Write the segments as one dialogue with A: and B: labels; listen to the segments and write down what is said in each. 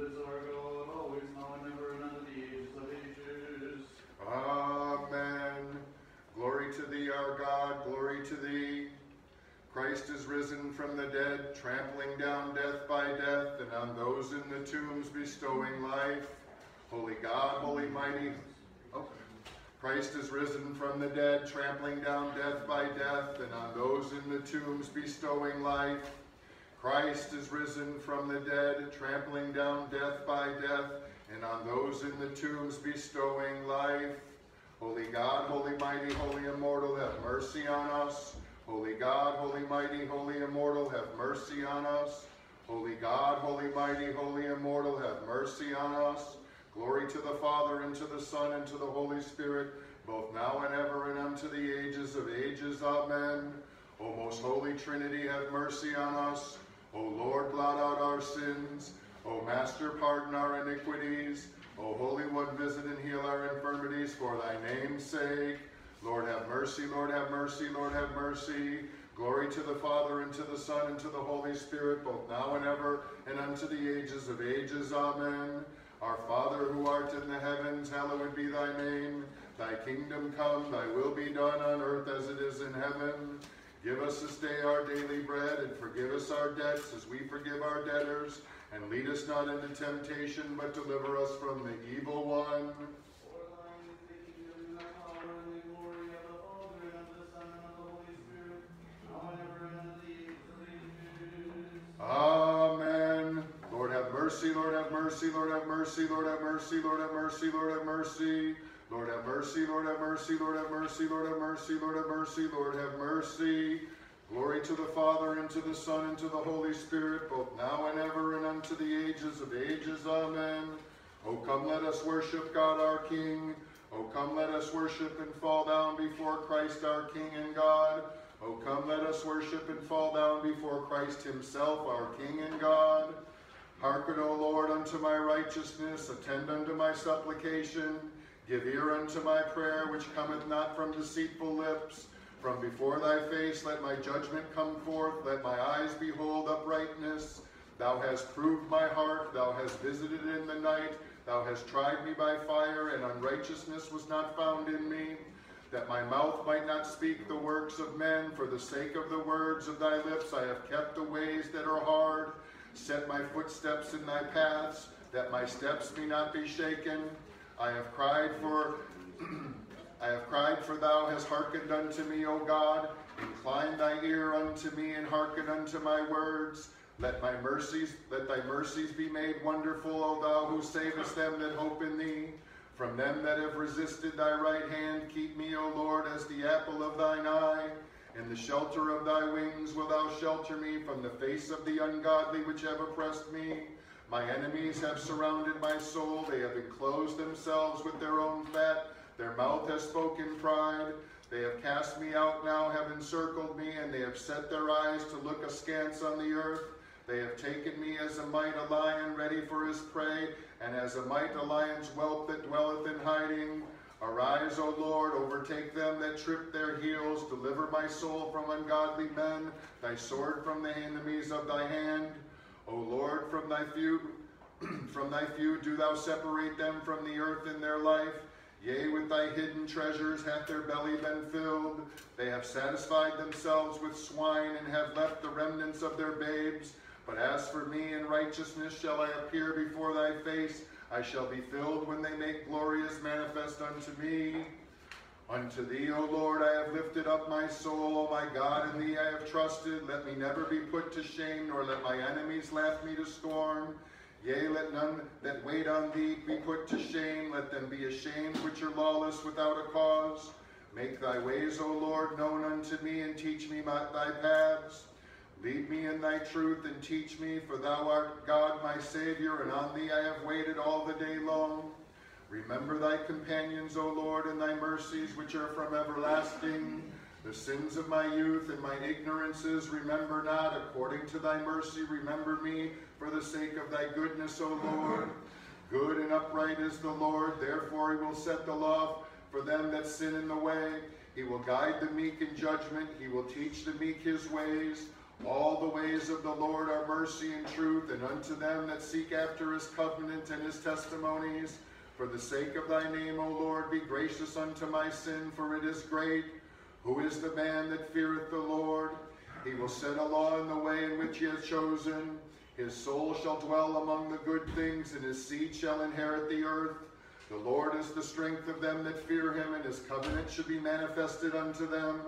A: is our God, always, now and ever, and unto the ages of ages.
B: Amen. Glory to thee, our God, glory to thee. Christ is risen from the dead, trampling down death by death, and on those in the tombs bestowing life. Holy God, holy mighty. Oh. Christ is risen from the dead, trampling down death by death, and on those in the tombs bestowing life. Christ is risen from the dead, trampling down death by death, and on those in the tombs bestowing life. Holy God, holy mighty, holy immortal, have mercy on us. Holy God, holy mighty, holy immortal, have mercy on us. Holy God, holy mighty, holy immortal, have mercy on us. Glory to the Father, and to the Son, and to the Holy Spirit, both now and ever, and unto the ages of ages. Amen. O most holy Trinity, have mercy on us. O Lord, blot out our sins. O Master, pardon our iniquities. O Holy One, visit and heal our infirmities for thy name's sake. Lord, have mercy, Lord, have mercy, Lord, have mercy. Glory to the Father, and to the Son, and to the Holy Spirit, both now and ever, and unto the ages of ages. Amen. Our Father, who art in the heavens, hallowed be thy name. Thy kingdom come, thy will be done on earth as it is in heaven. Give us this day our daily bread, and forgive us our debts as we forgive our debtors. And lead us not into temptation, but deliver us from the evil one.
A: For thine is the kingdom, and the power, and the glory of the Father, and of the Son, and of the Holy Spirit, now and ever, and unto the ages of ages.
B: Amen. Lord have mercy, Lord have mercy, Lord have mercy, Lord have mercy, Lord have mercy, Lord have mercy. Lord have mercy, Lord have mercy, Lord have mercy, Lord have mercy, Lord have mercy, Lord have mercy. Glory to the Father, and to the Son, and to the Holy Spirit, both now and ever, and unto the ages of ages. Amen. O come, let us worship God our King. O come, let us worship and fall down before Christ our King and God. O come, let us worship and fall down before Christ himself, our King and God. Hearken, O Lord, unto my righteousness, attend unto my supplication. Give ear unto my prayer, which cometh not from deceitful lips. From before thy face let my judgment come forth, let my eyes behold uprightness. Thou hast proved my heart, thou hast visited in the night, thou hast tried me by fire, and unrighteousness was not found in me. That my mouth might not speak the works of men, for the sake of the words of thy lips I have kept the ways that are hard. Set my footsteps in thy paths, that my steps be not be shaken. I have cried for I have cried for thou hast hearkened unto me, O God. Incline thy ear unto me and hearken unto my words. Let my mercies, let thy mercies be made wonderful, O thou who savest them that hope in thee. From them that have resisted thy right hand, keep me, O Lord, as the apple of thine eye. In the shelter of thy wings will thou shelter me from the face of the ungodly which have oppressed me. My enemies have surrounded my soul, they have enclosed themselves with their own fat. Their mouth has spoken pride. They have cast me out now, have encircled me, and they have set their eyes to look askance on the earth. They have taken me as a might a lion ready for his prey, and as a might a lion's whelp that dwelleth in hiding. Arise, O Lord, overtake them that trip their heels. Deliver my soul from ungodly men, thy sword from the enemies of thy hand. O Lord, from thy feud, from thy feud do thou separate them from the earth in their life. Yea, with thy hidden treasures hath their belly been filled. They have satisfied themselves with swine and have left the remnants of their babes. But as for me, in righteousness shall I appear before thy face. I shall be filled when they make glorious manifest unto me. Unto thee, O Lord, I have lifted up my soul, O my God, in thee I have trusted. Let me never be put to shame, nor let my enemies laugh me to scorn. Yea, let none that wait on thee be put to shame. Let them be ashamed which are lawless without a cause. Make thy ways, O Lord, known unto me, and teach me my, thy paths. Lead me in thy truth and teach me, for thou art God my Savior, and on thee I have waited all the day long. Remember thy companions, O Lord, and thy mercies which are from everlasting. The sins of my youth and my ignorances remember not. According to thy mercy, remember me for the sake of thy goodness, O Lord. Good and upright is the Lord, therefore he will set the law for them that sin in the way. He will guide the meek in judgment, he will teach the meek his ways. All the ways of the Lord are mercy and truth, and unto them that seek after his covenant and his testimonies. For the sake of thy name, O Lord, be gracious unto my sin, for it is great. Who is the man that feareth the Lord? He will set a law in the way in which he has chosen. His soul shall dwell among the good things, and his seed shall inherit the earth. The Lord is the strength of them that fear him, and his covenant should be manifested unto them.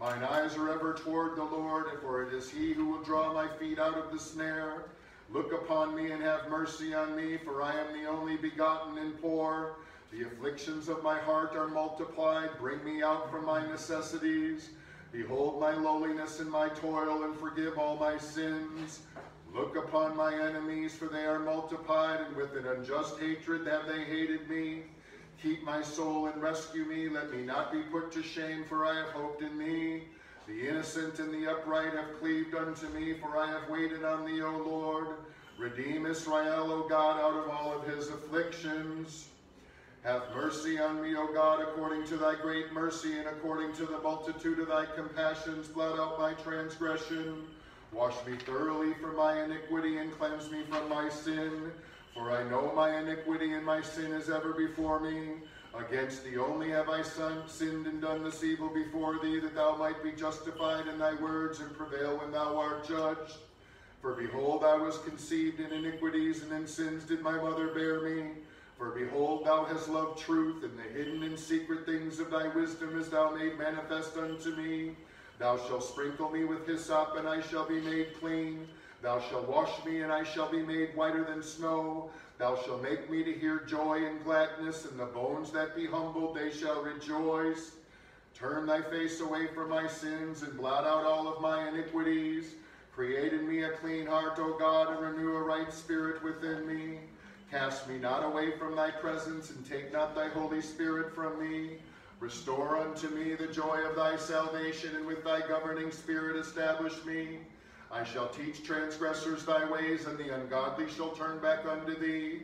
B: Mine eyes are ever toward the Lord, for it is he who will draw my feet out of the snare. Look upon me and have mercy on me, for I am the only begotten and poor. The afflictions of my heart are multiplied. Bring me out from my necessities. Behold my lowliness and my toil, and forgive all my sins. Look upon my enemies, for they are multiplied, and with an unjust hatred have they hated me. Keep my soul and rescue me. Let me not be put to shame, for I have hoped in thee. The innocent and the upright have cleaved unto me, for I have waited on thee, O Lord. Redeem Israel, O God, out of all of his afflictions. Have mercy on me, O God, according to thy great mercy, and according to the multitude of thy compassions, blot out my transgression. Wash me thoroughly from my iniquity, and cleanse me from my sin. For I know my iniquity, and my sin is ever before me. Against thee only have I sinned and done this evil before thee, that thou might be justified in thy words and prevail when thou art judged. For behold, I was conceived in iniquities, and in sins did my mother bear me. For behold, thou hast loved truth, and the hidden and secret things of thy wisdom hast thou made manifest unto me. Thou shalt sprinkle me with hyssop, and I shall be made clean. Thou shalt wash me, and I shall be made whiter than snow. Thou shalt make me to hear joy and gladness, and the bones that be humbled, they shall rejoice. Turn thy face away from my sins, and blot out all of my iniquities. Create in me a clean heart, O God, and renew a right spirit within me. Cast me not away from thy presence, and take not thy Holy Spirit from me. Restore unto me the joy of thy salvation, and with thy governing spirit establish me. I shall teach transgressors thy ways, and the ungodly shall turn back unto thee.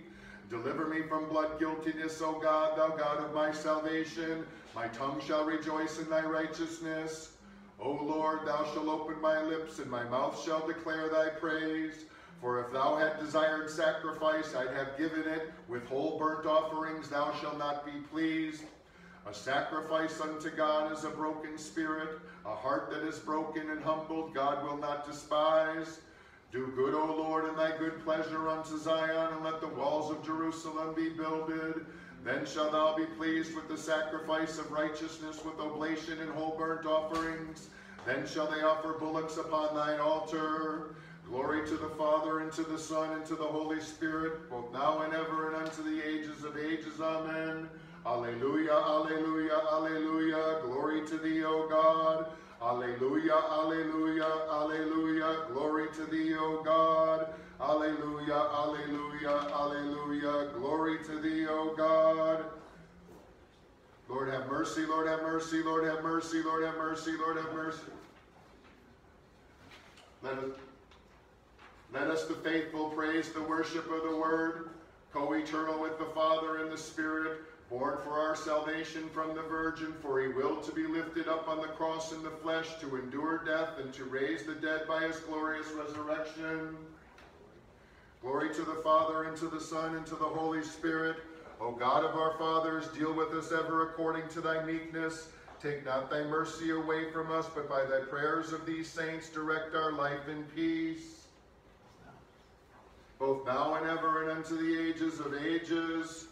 B: Deliver me from blood guiltiness, O God, thou God of my salvation. My tongue shall rejoice in thy righteousness. O Lord, thou shalt open my lips, and my mouth shall declare thy praise. For if thou had desired sacrifice, I'd have given it. With whole burnt offerings thou shalt not be pleased. A sacrifice unto God is a broken spirit, a heart that is broken and humbled, God will not despise. Do good, O Lord, in thy good pleasure unto Zion, and let the walls of Jerusalem be builded. Then shalt thou be pleased with the sacrifice of righteousness, with oblation and whole burnt offerings. Then shall they offer bullocks upon thine altar. Glory to the Father, and to the Son, and to the Holy Spirit, both now and ever, and unto the ages of ages. Amen. Alleluia, alleluia, alleluia. Glory to thee, O God. Alleluia, alleluia, alleluia. Glory to thee, O God. Alleluia, alleluia, alleluia. Glory to thee, O God. Lord have mercy, Lord have mercy, Lord have mercy, Lord have mercy, Lord have mercy. Let us, let us the faithful praise the worship of the word, co-eternal with the Father and the Spirit, born for our salvation from the Virgin, for he willed to be lifted up on the cross in the flesh, to endure death, and to raise the dead by his glorious resurrection. Glory to the Father, and to the Son, and to the Holy Spirit. O God of our fathers, deal with us ever according to thy meekness. Take not thy mercy away from us, but by thy prayers of these saints direct our life in peace. Both now and ever, and unto the ages of ages.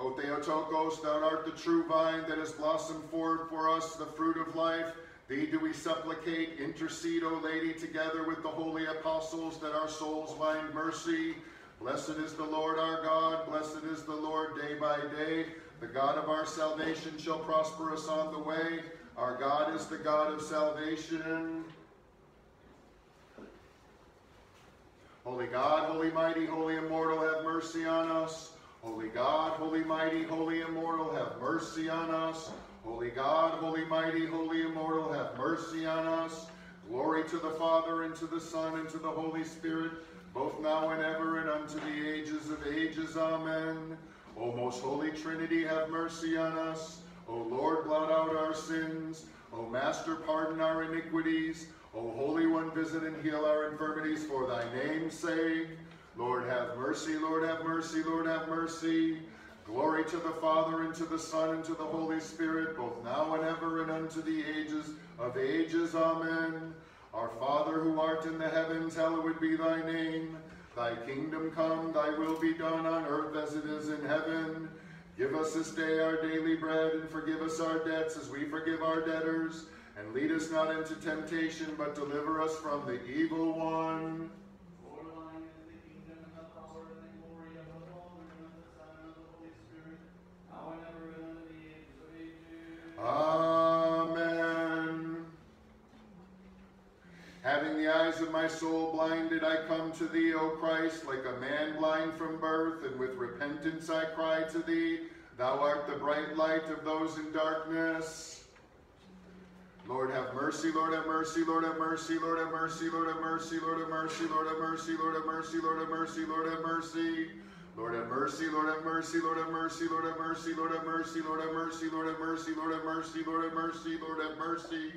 B: O Theotokos, thou art the true vine that has blossomed forth for us the fruit of life. Thee do we supplicate, intercede, O Lady, together with the holy apostles, that our souls find mercy. Blessed is the Lord our God, blessed is the Lord day by day. The God of our salvation shall prosper us on the way. Our God is the God of salvation. Holy God, holy mighty, holy immortal, have mercy on us. Holy God, holy mighty, holy immortal, have mercy on us. Holy God, holy mighty, holy immortal, have mercy on us. Glory to the Father, and to the Son, and to the Holy Spirit, both now and ever, and unto the ages of ages. Amen. O most holy Trinity, have mercy on us. O Lord, blot out our sins. O Master, pardon our iniquities. O Holy One, visit and heal our infirmities for thy name's sake. Lord, have mercy, Lord, have mercy, Lord, have mercy. Glory to the Father, and to the Son, and to the Holy Spirit, both now and ever, and unto the ages of ages. Amen. Our Father, who art in the heavens, hallowed be thy name. Thy kingdom come, thy will be done on earth as it is in heaven. Give us this day our daily bread, and forgive us our debts as we forgive our debtors. And lead us not into temptation, but deliver us from the evil one.
A: For thine is the kingdom and the power and the glory of the Father and of the Son and of the Holy Spirit, now and ever and unto the ages of ages.
B: Amen. Having the eyes of my soul blinded, I come to thee, O Christ, like a man blind from birth, and with repentance I cry to thee. Thou art the bright light of those in darkness. Lord have mercy, Lord have mercy, Lord have mercy, Lord have mercy, Lord have mercy, Lord have mercy, Lord have mercy, Lord have mercy, Lord have mercy, Lord have mercy. Lord have mercy, Lord have mercy, Lord have mercy, Lord have mercy, Lord have mercy, Lord have mercy, Lord have mercy, Lord have mercy, Lord have mercy, Lord have mercy.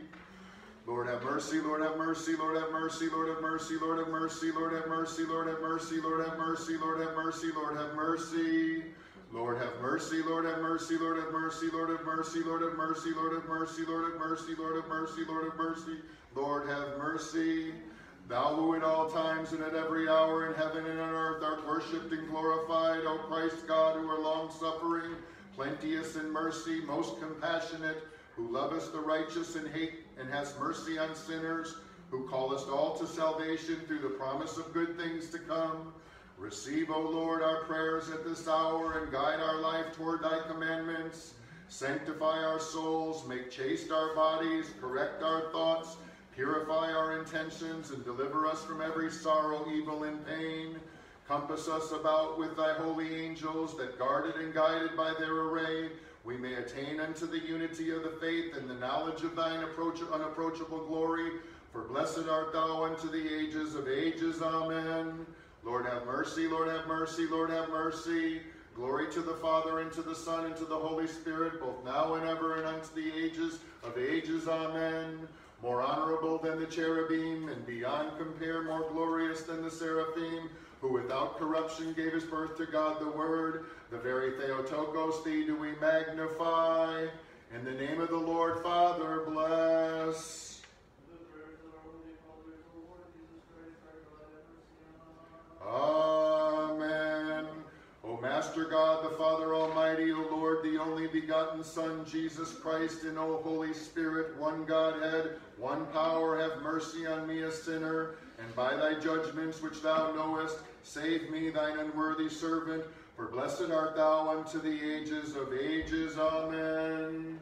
B: Lord have mercy, Lord have mercy, Lord have mercy, Lord have mercy, Lord have mercy, Lord have mercy, Lord have mercy, Lord have mercy, Lord have mercy, Lord have mercy. Lord have mercy, Lord have mercy, Lord have mercy, Lord have mercy, Lord have mercy, Lord have mercy, Lord have mercy, Lord have mercy, Lord have mercy, Lord have mercy. Thou who at all times and at every hour in heaven and on earth art worshipped and glorified, O Christ God, who are long suffering, plenteous in mercy, most compassionate, who lovest the righteous and hate and hast mercy on sinners, who callest all to salvation through the promise of good things to come. Receive, O Lord, our prayers at this hour and guide our life toward thy commandments. Sanctify our souls, make chaste our bodies, correct our thoughts, purify our intentions, and deliver us from every sorrow, evil, and pain. Compass us about with thy holy angels, that guarded and guided by their array, we may attain unto the unity of the faith and the knowledge of thine approach, unapproachable glory. For blessed art thou unto the ages of ages. Amen. Lord have mercy, Lord have mercy, Lord have mercy. Glory to the Father, and to the Son, and to the Holy Spirit, both now and ever, and unto the ages of ages. Amen. More honorable than the cherubim, and beyond compare, more glorious than the seraphim, who without corruption gave his birth to God the Word, the very Theotokos, thee do we magnify. In the name of the Lord, Father, bless. Amen. O Master God, the Father Almighty, O Lord, the only begotten Son, Jesus Christ, and O Holy Spirit, one Godhead, one power, have mercy on me, a sinner, and by thy judgments which thou knowest, save me, thine unworthy servant, for blessed art thou unto the ages of ages. Amen.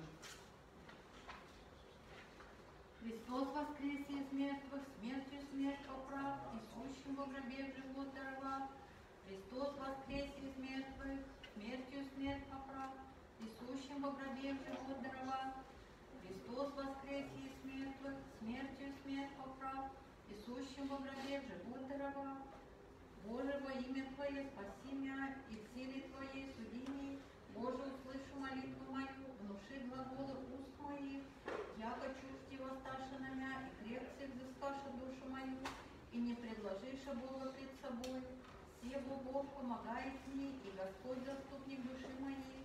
C: Христос воскресе из мертвых, смертью смерть поправ, и сущим во гробе сущим во гробе живот даровав. Христос воскресе из мертвых, смертью смерть поправ, и сущим во гробе живот даровав. Боже, во имя Твое спаси меня, и в силе Твоей суди меня. Боже, услышу молитву мою, внуши глаголы уст моих. Я хочу ти воссташа на мя, и крепце взыскаша душу мою, и не предложиша Бога пред собой. Все богов помогает мне, и Господь заступник души моей,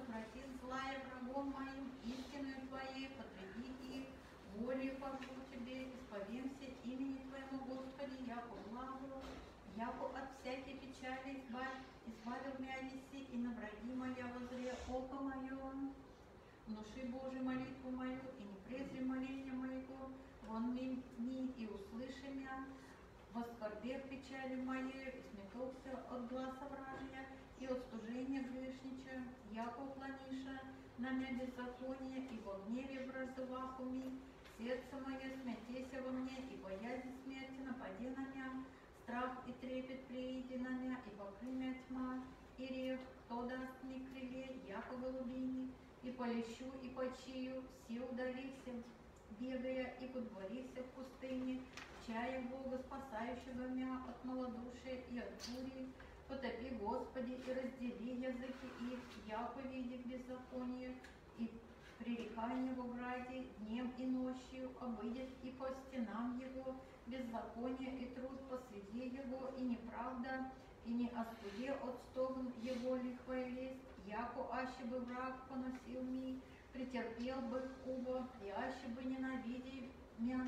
C: отвратит злая врагом моим, истинную Твоей, подведи их, волей пожу Тебе, исповемся имени Твоему, Господи, яко благо, яко от всякой печали избавь, избавил меня неси, и на враги моя возре око мое. Внуши Божий молитву мою, и не презри моления моего, вон ми и услыши меня, воскорбев печали моей, и сметался от гласа вражия, и от стужения грешнича, яко уклониша на меня беззаконие, и во гневе вразовах уми, сердце мое смятеся во мне, и боязнь смерти напади на меня, страх и трепет прииди на меня, и покрымя тьма, и рев, кто даст мне крыле, яко голубини, и полещу, и почию, все удалився, бегая, и подворился в пустыне, чая Бога, спасающего меня от малодушия и от бури, потопи, Господи, и раздели языки их, яко видев беззаконие, и пререкания во граде днем и ночью, обыдет и по стенам его беззаконие и труд посреди его, и неправда, и не остуде от стогн его лихвая лесть, яко аще бы враг поносил ми, претерпел бы кубо, и аще бы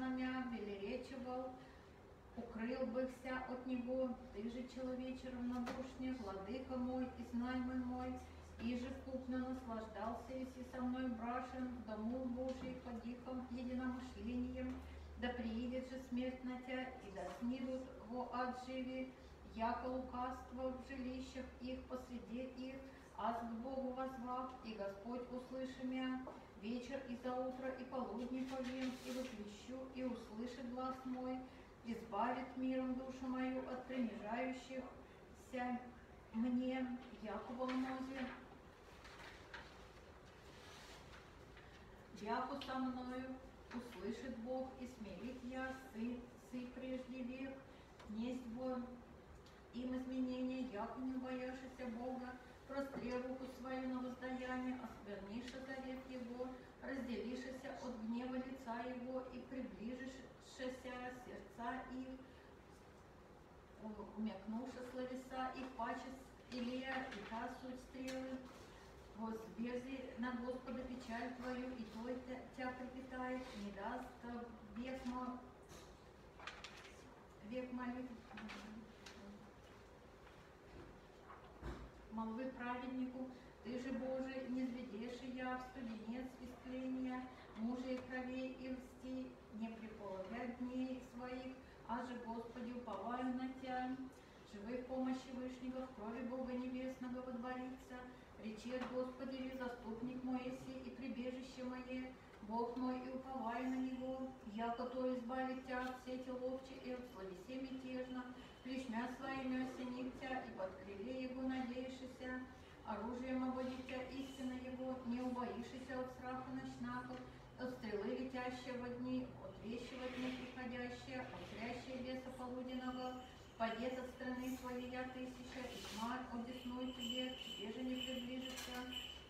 C: на мя, велеречивал, укрыл бы вся от него, ты же, человече равнодушный, владыка мой и знаймый мой, и же купно наслаждался, если со мной брашен, дому Божий подихом единомышлением, да приидет же смерть на тя, и да снидут во ад живи, яко лукавство в жилищах их посреди их, аз к Богу возвав, и Господь услыши мя, вечер и за утро и полудни повем, и возвещу, и услышит глаз мой, избавит миром душу мою от принижающихся мне, яко волнозе, яко со мною услышит Бог, и смирит я сы, сы прежде век, несть бо им изменения, яко не бояшься Бога, простри руку свою на воздаяние, осквернишься завет его, разделишься от гнева лица его и приближишься сердца их, умякнувши словеса их паче Илия и та суть стрелы, Возбези на Господа печаль твою, и Твой тя тя пропитает, не даст век, мо... век молитв, молвы праведнику, Ты же, Боже, не зведешь и я в студенец искления, мужей кровей и льсти, не преполагай дней своих, а же, Господи, уповаю на Тя, живых помощи Вышнего, в крови Бога Небесного водворится, Речет, Господи, заступник мой еси и прибежище мое, Бог мой, и уповай на Него, яко то избавит Тя от сети ловче и от словесе мятежно, плешмя своими осенит Тя, и под крыле Его надеешься, оружием ободит Тя истина Его, не убоишься от страха ночнаков, от стрелы летящие во дни, от вещи во дни приходящие, от зрящие беса полуденного, Падет от страны своей я тысяча, и тьма одесную тебе, тебе же не приближится.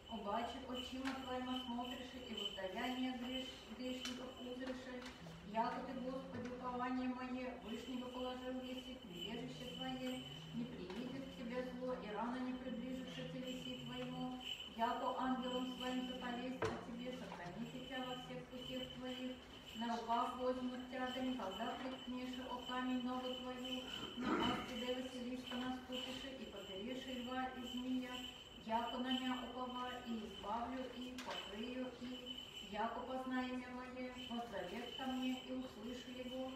C: Обаче очима твоим осмотришь, и воздаяние греш, грешников узришь. Яко ты, Господи, упование мое, Вышнего положил, если прибежище твое, не приидет к тебе зло, и рано не приближится к телеси твоему. Яко ангелом своим заповесть о тебе, сохраните тебя во всех путях твоих, на руках одмуття, день казати кніше, о камінь нову твою, на арку дивися ліжко наступіше, і потеріше льва і змія, яко на меня опова, и избавлю и покрию, и яко познання моє, позовет ко мне, и услышу его,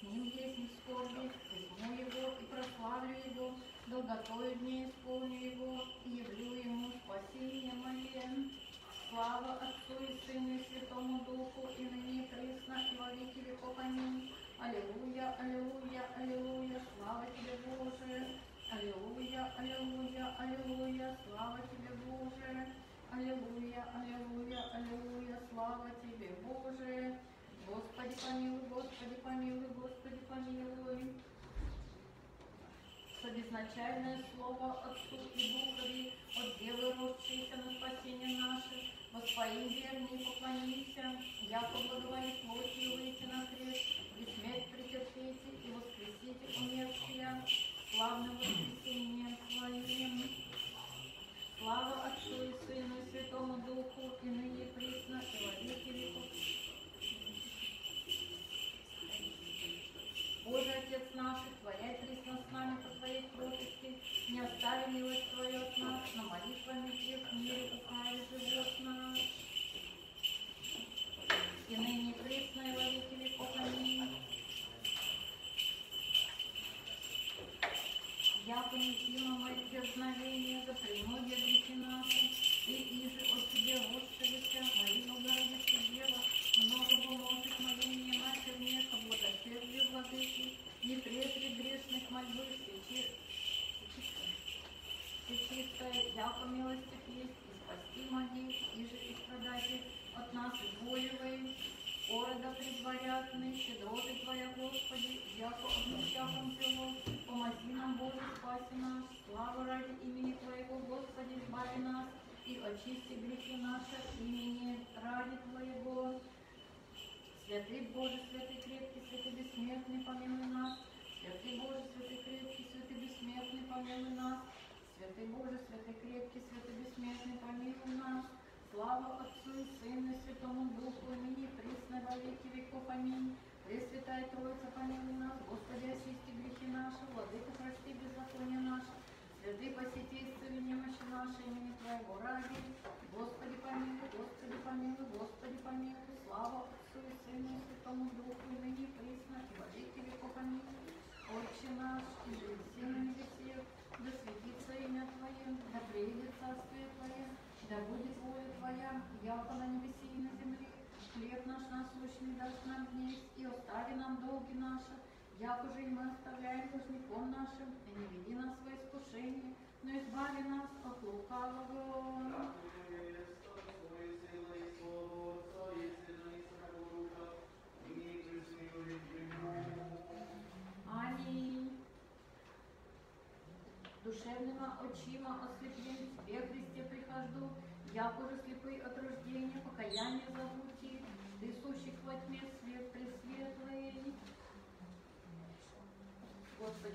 C: с ним есть не скорби, возьму его и прославлю его, долготою дней исполню его, и явлю ему спасение мое. Слава Отцу и Сыну и Святому Духу, и ныне пресно, и во веки веков. Аминь. Аллилуйя, аллилуйя, аллилуйя, слава Тебе, Боже. Аллилуйя, аллилуйя, аллилуйя, слава Тебе, Боже. Аллилуйя, аллилуйя, аллилуйя, слава Тебе, Боже. Господи помилуй, Господи помилуй, Господи помилуй. Собезначальное слово Отцу и Духове, от Девы родшейся на спасение Воспоим верни, поклонимся, яко благоволит плотью выйти на крест, и смерть претерпите, и воскресите умершие, славным долги наши, яко же мы оставляем должником нашим, и не веди нас во искушение, но избави нас от лукавого. Душевными очима ослеплен, Тебе, Христе, прихожу, я уже слепый от рождения, покаяние забудьте, Ты сущий во тьме свет пресветлый. Господи,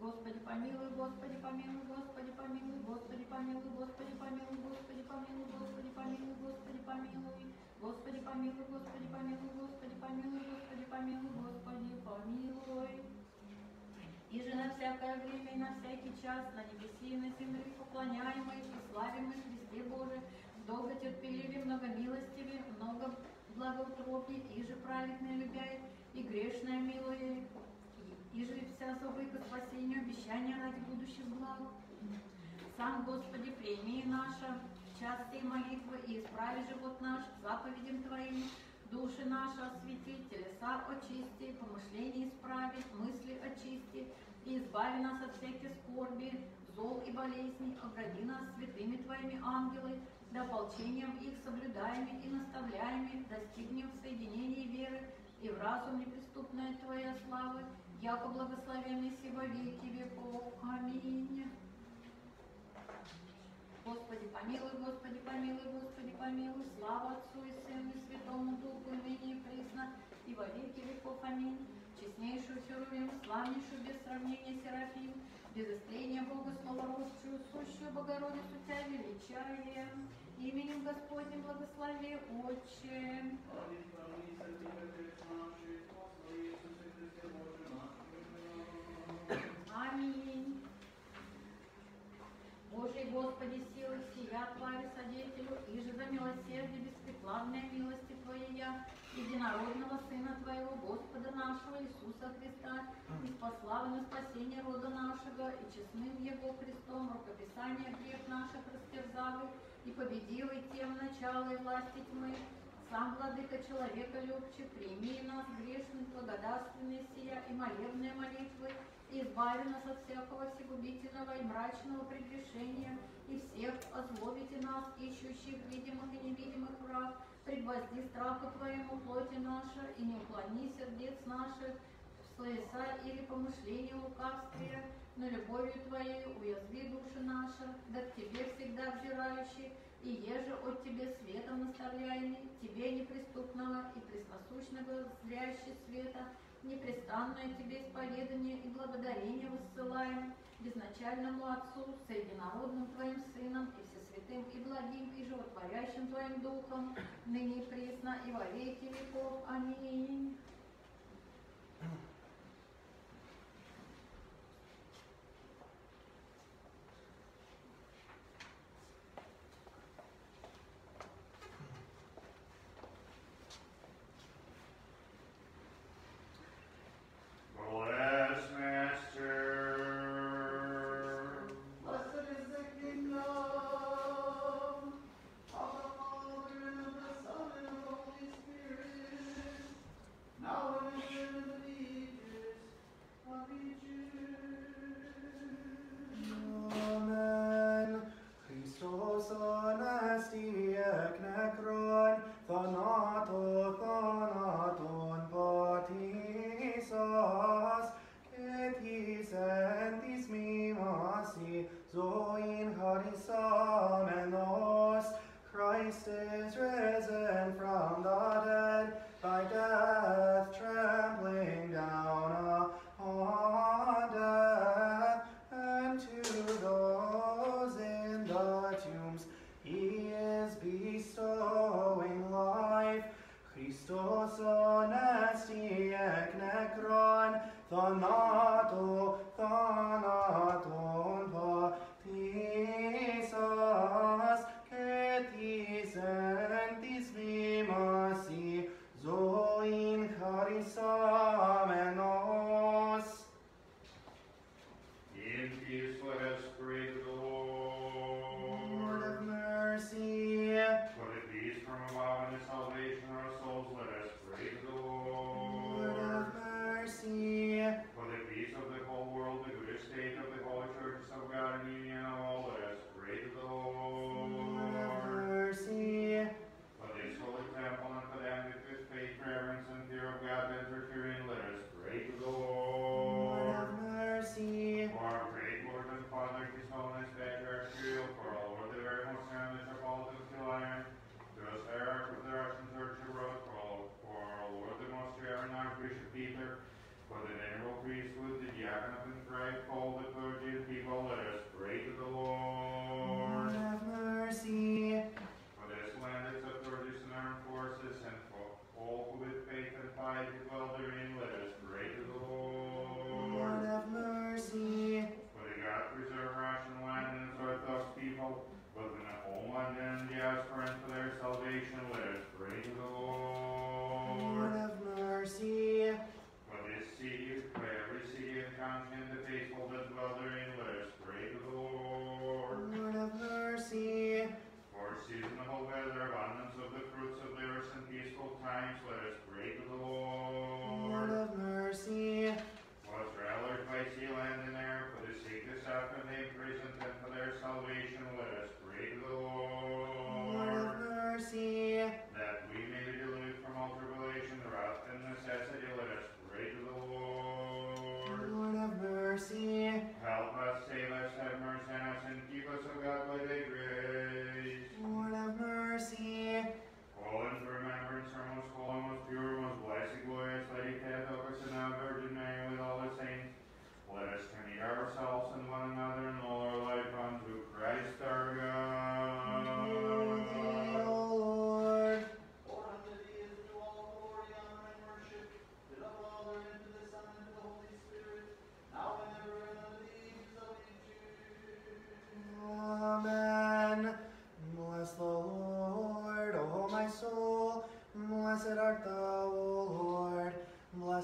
C: Господи, помилуй, Господи, помилуй, Господи, помилуй, Господи, помилуй, Господи, помилуй, Господи, помилуй, Господи, помилуй, Господи, помилуй. Господи, помилуй, Господи, помилуй, Господи, помилуй, Господи, помилуй, Господи, помилуй. И же на всякое время и на всякий час, на небеси и на земле, поклоняемый и славимый Христе Боже, долготерпеливе, многомилостиве, много благоутробе, и же праведное любяет, и грешное милое, и же вся зовы к спасению обещания ради будущих благ. Сам, Господи, прими наша, час сей молитвы, и исправи живот наш заповедям Твоим, души наши освети, телеса очисти, помышления исправи, мысли очисти, и избави нас от всяких скорби, зол и болезней, огради нас святыми Твоими ангелы, да ополчением их соблюдаеми и наставляеми достигнем в соединении веры и в разум неприступная Твоя слава, яко благословенный си во веки веков. Аминь. Господи, помилуй, Господи, помилуй, Господи, помилуй, слава Отцу и Сыну и Святому Духу, и ныне и присно, и во веки веков. Аминь. Честнейшую Херувим, славнейшую без сравнения Серафим, без истления Бога словородшую, сущую Богородицу Тебя величаем, именем Господним благослови, Отче. Аминь. Божий Господи, силы сия Твари содетелю, и же за милосердие беспрекладной милости Твоя, единородного Сына Твоего, Господа нашего Иисуса Христа, и спасла на спасение рода нашего, и честным Его крестом рукописание грех наших растерзавы, и победил и тем начало и власти тьмы, сам, Владыка человека любче, прими нас, грешных, благодарственные сия и молебные молитвы, и избави нас от всякого всегубительного и мрачного прегрешения, и всех озлобите нас, ищущих видимых и невидимых враг, пригвозди страху Твоему плоти наша, и не уклони сердец наших словеса или помышления лукавствия, но любовью Твоей уязви души наши, да к Тебе всегда взирающий, и еже от Тебе светом наставляемый, Тебе неприступного и пресносущного зрящий света, непрестанное Тебе исповедание и благодарение воссылаем безначальному Отцу, с Твоим Сыном и Всесвятым и благим и животворящим Твоим Духом, ныне и присно и во веки веков. Аминь.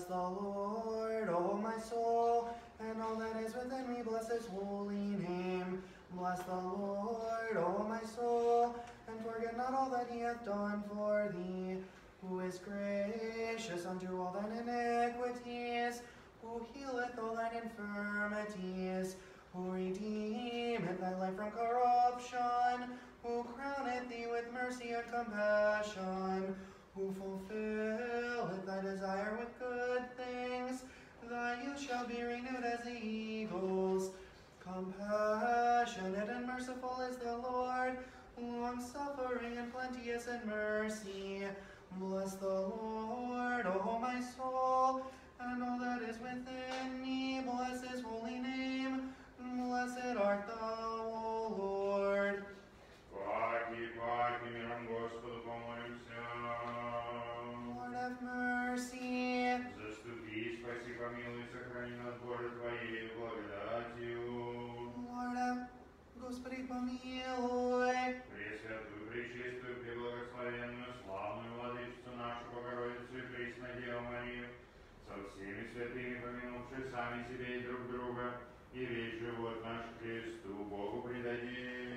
A: the
D: Lord,
E: O
D: my soul, and all that is within me, bless his holy name. Bless the Lord, O my soul, and forget not all that he hath done for thee, who is gracious unto all thine iniquities, who healeth all thine infirmities long suffering and plenteous in mercy. Bless the Lord, O oh my soul, and all that is within me. Bless his holy name. Blessed art thou, O Lord.
E: Lord, have mercy.
D: Lord, have Господи, mercy,
E: благословенную, славную Владычицу нашу Богородицу и Пресную Деву
D: Марию, со всеми святыми помянувши сами себе и друг друга, и весь живот наш Христу Богу предадим.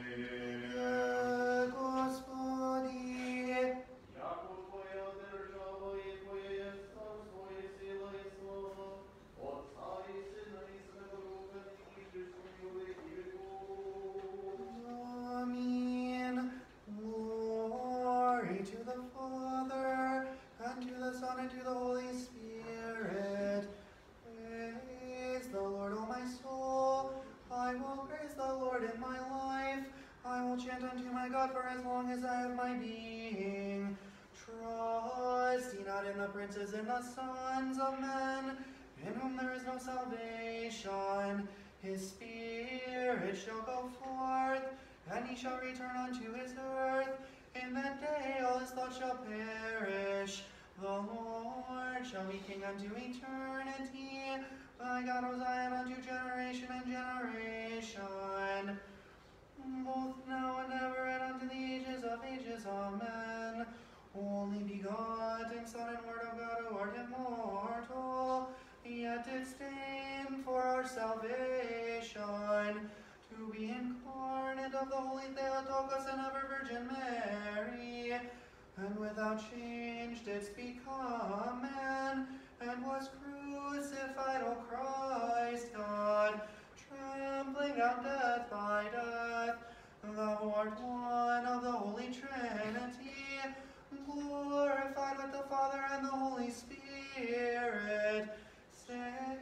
D: Princes and the sons of men, in whom there is no salvation. His spirit shall go forth, and he shall return unto his earth. In that day all his thoughts shall perish. The Lord shall be king unto eternity. Thy God, O Zion, unto generation and generation. Both now and ever, and unto the ages of ages. Amen. Only begotten Son and Word of God, who art immortal, yet did stand for our salvation, to be incarnate of the Holy Theotokos and ever Virgin Mary, and without change didst become man, and was crucified, O Christ God, trampling down death by death. Thou art one of the Holy Trinity, glorified with the Father and the Holy Spirit. Save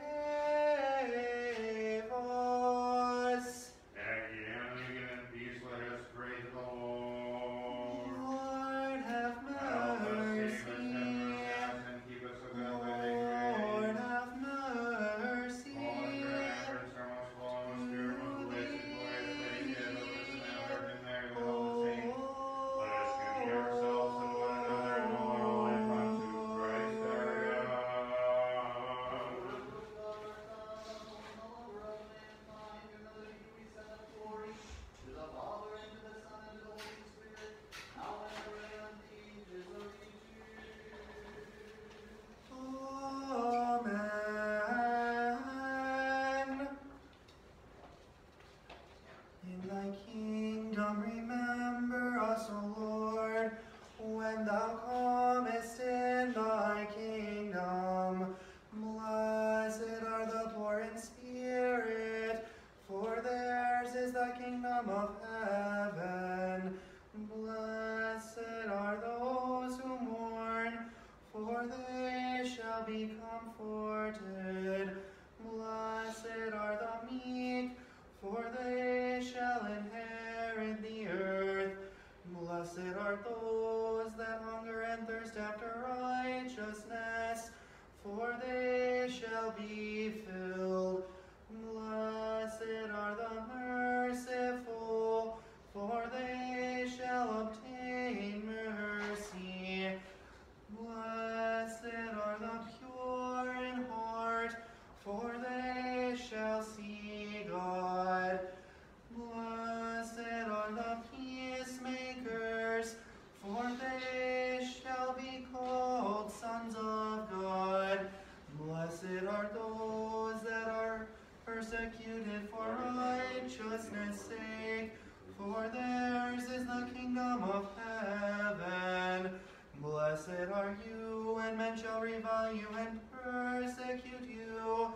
D: You, when men shall revile you and persecute you,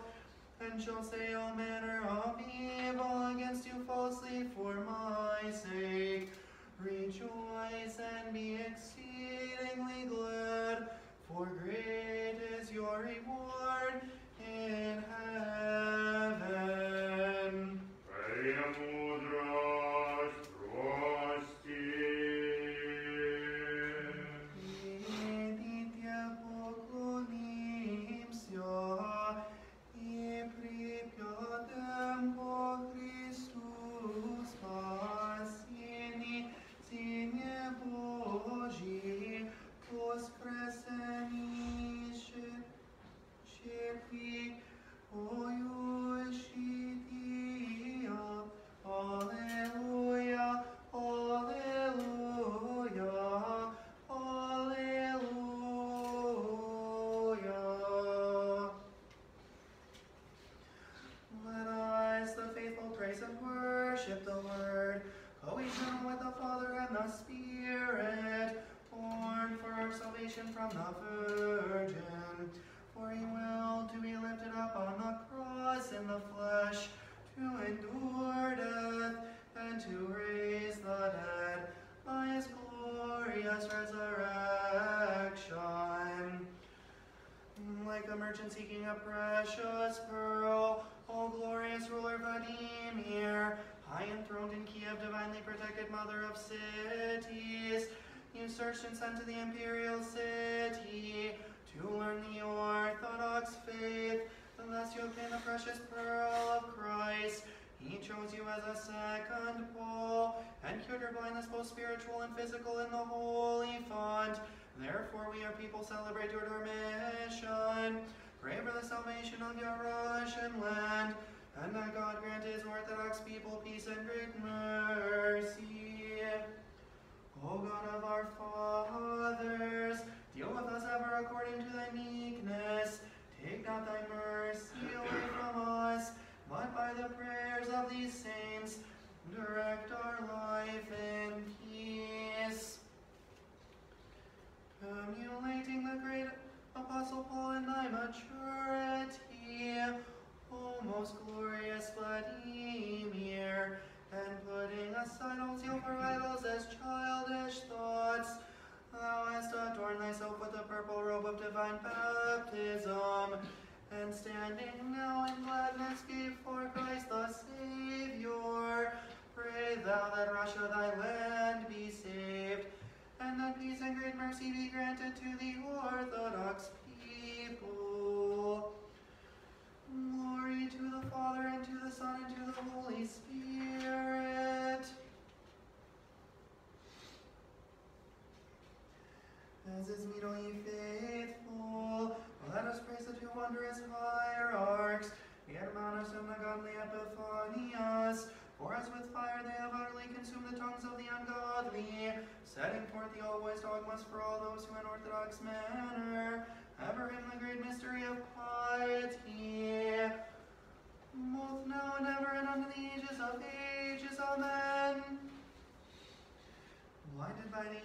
D: and shall say all manner of evil against you falsely for my sake. Rejoice and be exceedingly glad, for great is your reward in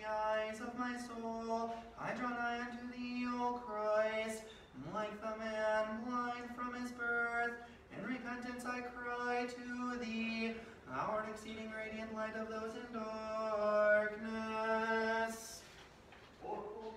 D: eyes of my soul. I draw nigh unto thee, O Christ. And like the man blind from his birth, in repentance I cry to thee, thou art exceeding radiant light of those in darkness.
A: Oh, oh,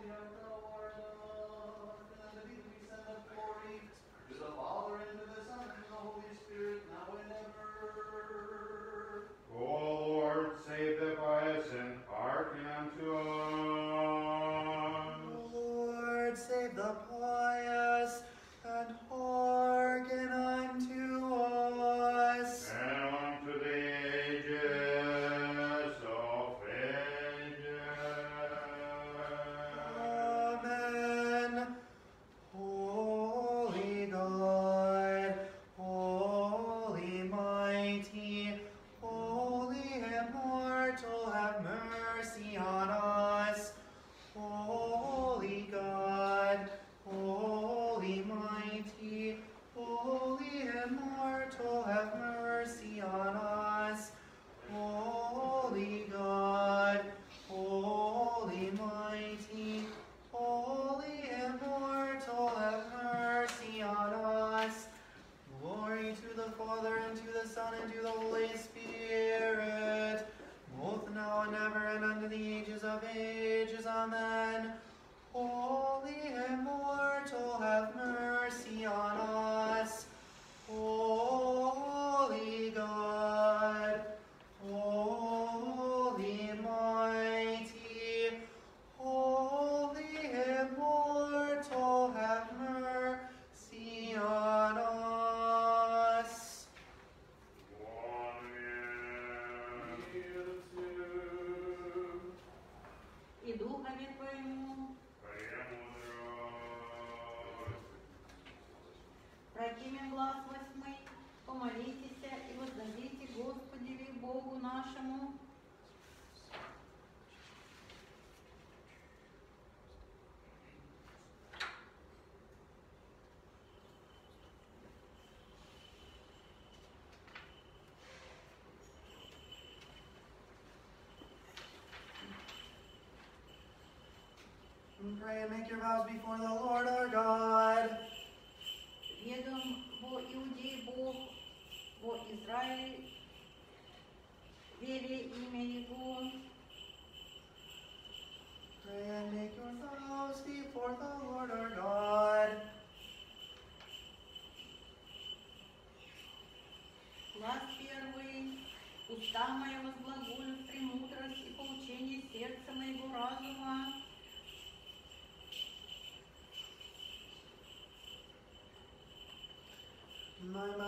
A: and
D: pray and make your vows before the Lord our God.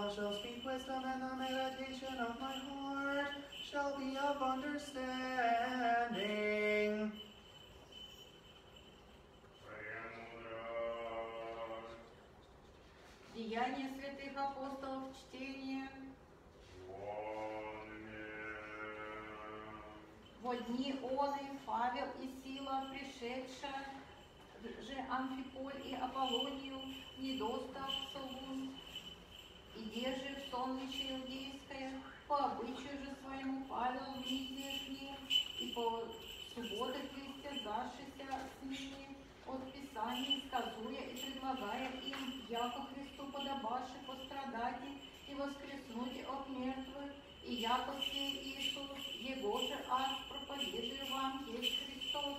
D: My mouth shall speak wisdom, and the meditation of my heart shall be of understanding.
C: Деяния святых апостолов чтение. Во дни оны Павел и Сила, пришедшая же Амфиполь и Аполлонию, недостав Солун, в сонмище иудейское, по обычаю же своему Павел в Лидии с ним, и по субботах истязавшийся с ними от Писаний, сказуя и предлагая им, яко Христу подобаше пострадать и воскреснуть от мертвых, и яко сей Иисус, Его же аз проповедую вам, есть Христос,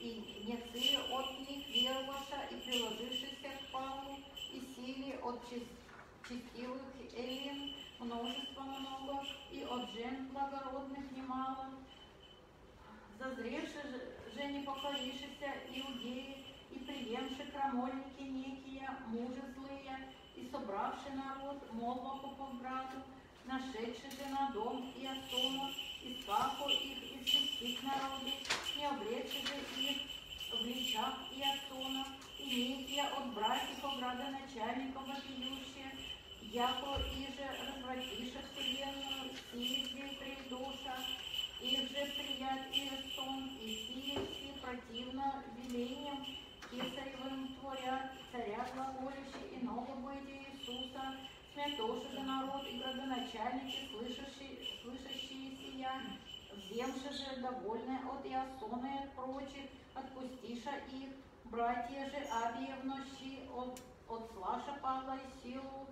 C: и нецы от них веровавша и приложившихся к Павлу, и силе от чис- честивых эллин множество много, и от жен благородных немало. Зазревши же, не покорившися иудеи, и приемши крамольники некие, мужи злые, и собравши народ, молваху по брату, нашедши же на дом и Асону, искаху их известить народы, не обречи же их в личах и Асона, и некие от братьев градоначальников вопиющие, яко иже развратиша вселенную, сии придуша, их же прият и сон, и сие все противно велением кесаревым творят, царя глаголющий, иного бытия Иисуса, смятоши же народ и градоначальники, слышащие, слышащие сия, вземши же довольны от Иосона и прочих, отпустиша их, братья же Авиевнощи от, от Слаша Павла и силу,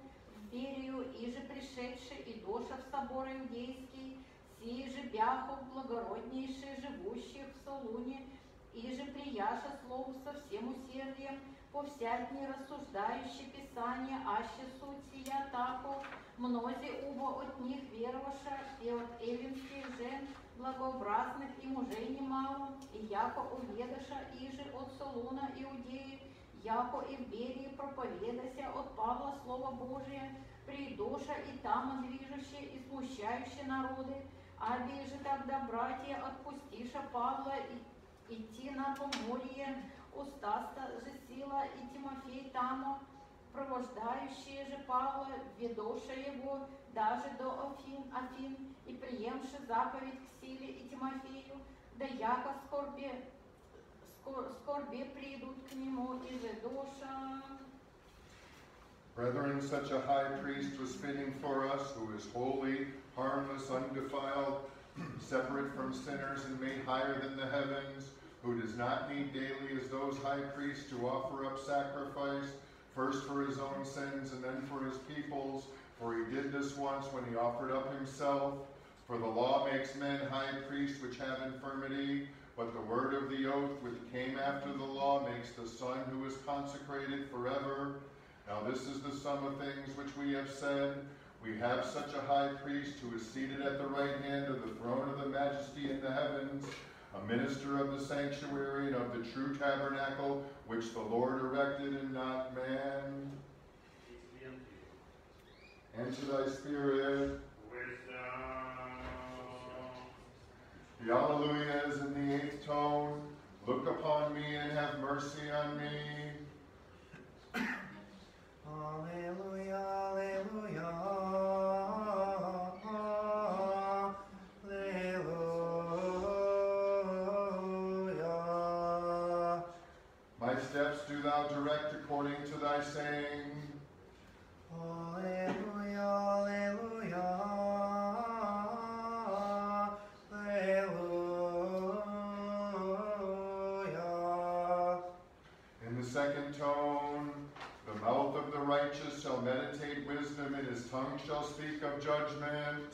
C: в Берию, и же пришедший, и доша в собор иудейский, сии же бяхов благороднейшие, живущих в Солуне, и же прияша слову со всем усердием, по всякдни рассуждающие Писание, аще суть сия тако, мнози убо от них вероваша, и от эллинских жен, благообразных и мужей немало, и яко уведаша иже от Солуна Иудеи, яко и в Берии проповедася от Павла Слово Божие, придоша и там движущие и смущающие народы, а же тогда, братья, отпустиша Павла и идти на поморье, устаста же сила и Тимофей тамо, провождающие же Павла, ведоша его даже до Афин, Афин, и приемши заповедь к силе и Тимофею, да яко скорбе, скор, скорбе придут к нему и ведоша.
B: Brethren, such a high priest was fitting for us, who is holy, harmless, undefiled, separate from sinners, and made higher than the heavens, who does not need daily as those high priests to offer up sacrifice, first for his own sins and then for his people's, for he did this once when he offered up himself. For the law makes men high priests which have infirmity, but the word of the oath which came after the law makes the Son who is consecrated forever. Now this is the sum of things which we have said. We have such a high priest who is seated at the right hand of the throne of the majesty in the heavens, a minister of the sanctuary and of the true tabernacle which the Lord erected and not man. And to thy spirit,
E: Wisdom.
B: The Alleluias in the eighth tone. Look upon me and have mercy on me.
D: Alleluia, alleluia. Alleluia.
B: My steps do thou direct according to thy saying. Second tone, the mouth of the righteous shall meditate wisdom, and his tongue shall speak of judgment.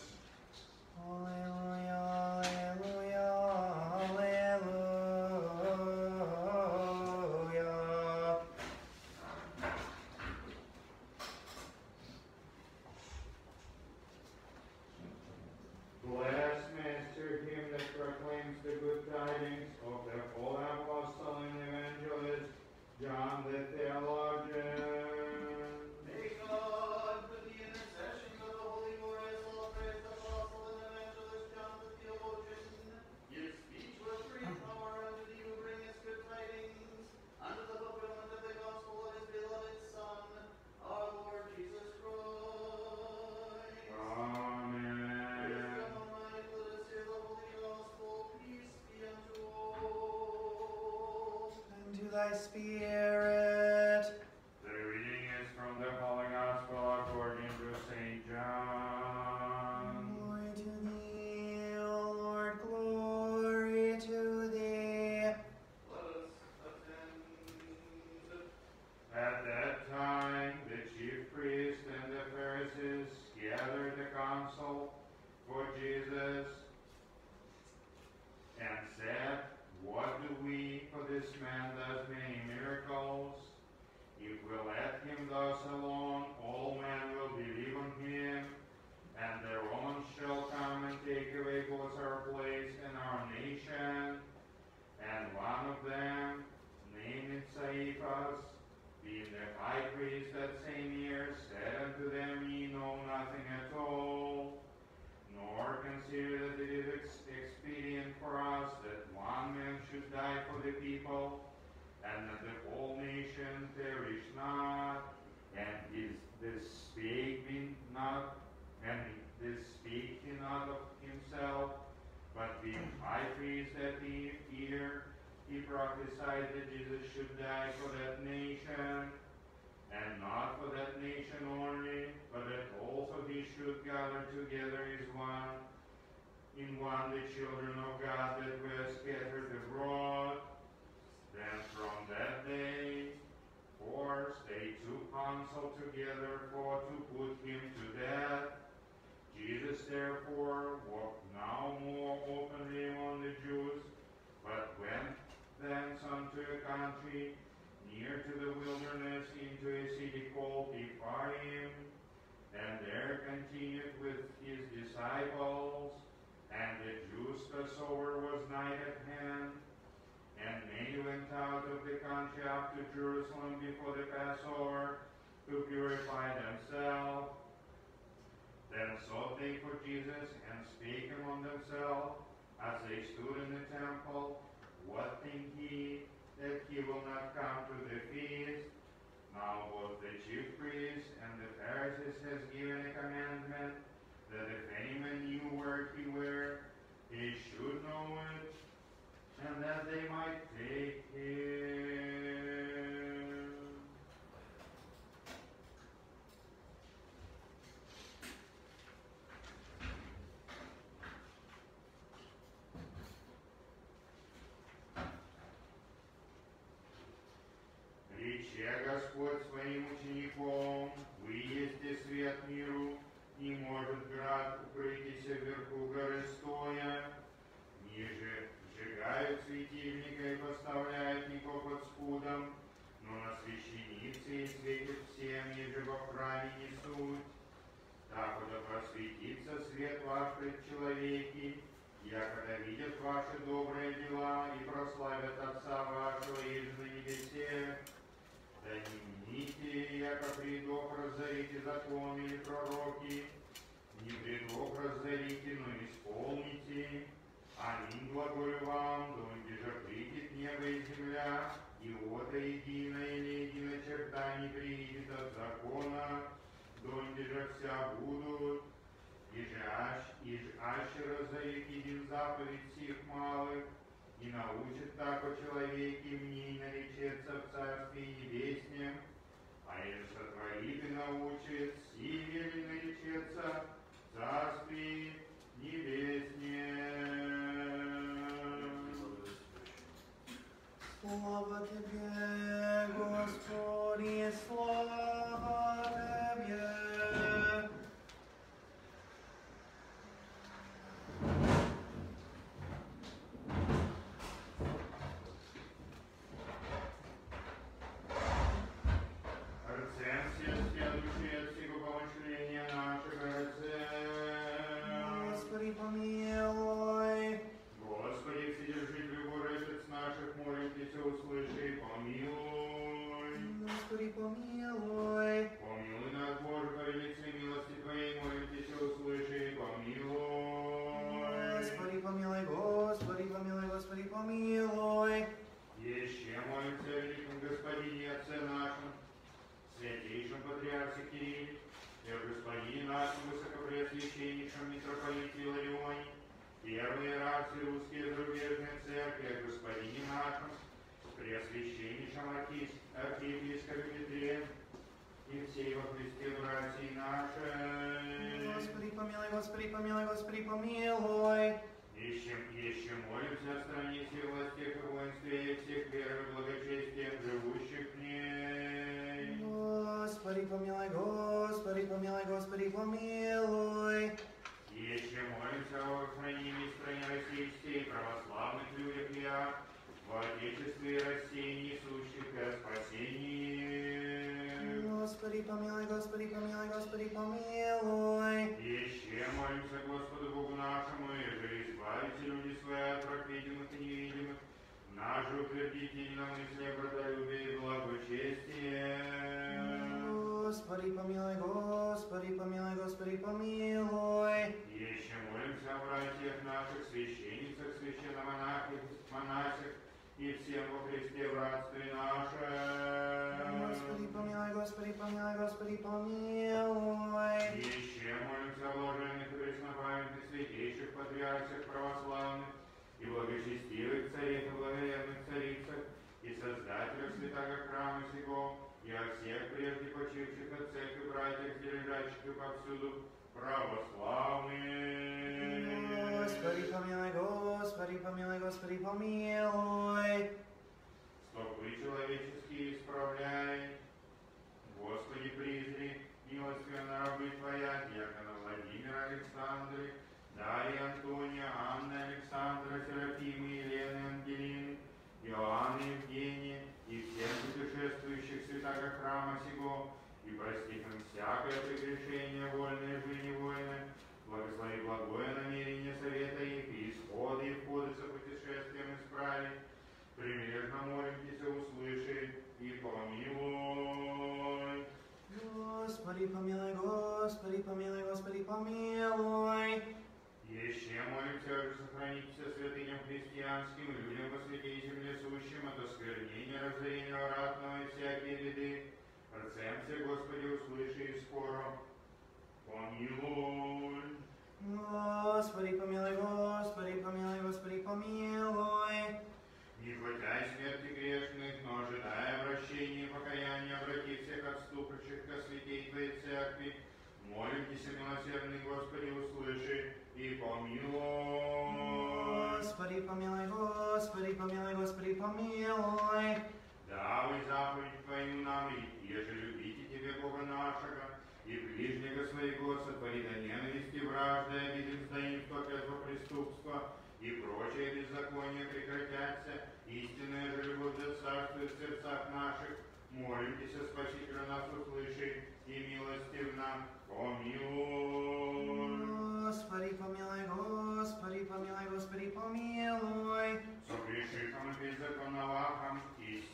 E: Children of God that were scattered abroad. Then from that day forth they took counsel together for to put him to death. Jesus therefore walked now more openly among the Jews, but went thence unto a country near to the wilderness into a city called Ephraim, and there continued with his disciples. And the Jews' Passover was nigh at hand, and many went out of the country up to Jerusalem before the Passover to purify themselves. Then sought they for Jesus, and spake among themselves, as they stood in the temple, What think ye that he will not come to the feast? Now both the chief priests and the Pharisees has given a commandment that if any man knew where he were, he should know it, and that they might take him. Рече Господь своим учеником, вы есть свет миру, не может град укрытися вверху горы светильника и поставляют его под спудом, но на священице и светит всем, ниже во храме несут. Так да просветится свет ваш пред человеки, якогда видят ваши добрые дела и прославят Отца вашего иже на небесе. Да не мните, яко придох разорите законы и пророки, не придох разорите, но исполните. Аминь, глаголю вам, донde же придет небо и земля, и око единое или единое черта не приидет от закона, донde же вся будут, и же аж, и же аще разорит един заповедь сих малых, и научит так о человеке мне и наречется в Царстве Небеснем, а и сотворит и научит, сие ли наречется в Царстве Небеснем.
D: Слава Тебе, Господи, слава Тебе. Господи, помилуй,
E: Господи, помилуй. Стопы человеческие исправляй, Господи, призри, милостивая рабы Твоя, Дьякона Владимира Александры, Дарья Антония, Анны Александра, Серафимы, Елены Ангелины, Иоанна Евгения и всех путешествующих святого храма сего, и прости нам всякое прегрешение, вольное же и невольное, благослови благое намерение совета их, и исходы и входы со исправи, Примерно молимся, услыши и помилуй.
D: Господи, помилуй, Господи, помилуй, Господи, помилуй.
E: Еще молимся, все святыням христианским, людям во святей земле сущим, от осквернения, разорения ратного и всякие беды. Процемся, Господи, услыши и скоро. Помилуй.
D: Господи, помилуй, Господи, помилуй, Господи, помилуй.
E: Не хватай смерти грешных, но ожидая обращения и покаяния, обрати всех отступивших ко святей Твоей Церкви. Молимся, милосердный Господи, услыши и помилуй.
D: Господи, помилуй, Господи, помилуй, Господи, помилуй.
E: Давай заповедь Твою нам, и еже любите Тебе, Бога нашего, и ближнего своего сотвори до ненависти, вражды, обиды, сдаимства, преступства и прочее беззаконие прекратятся, истинная же любовь да царствует в сердцах наших. Молимся, Спасителю нас услыши, и милостив нам помилуй.
D: Господи, помилуй, Господи, помилуй, Господи, помилуй.
E: Согрешившим и беззаконновахам и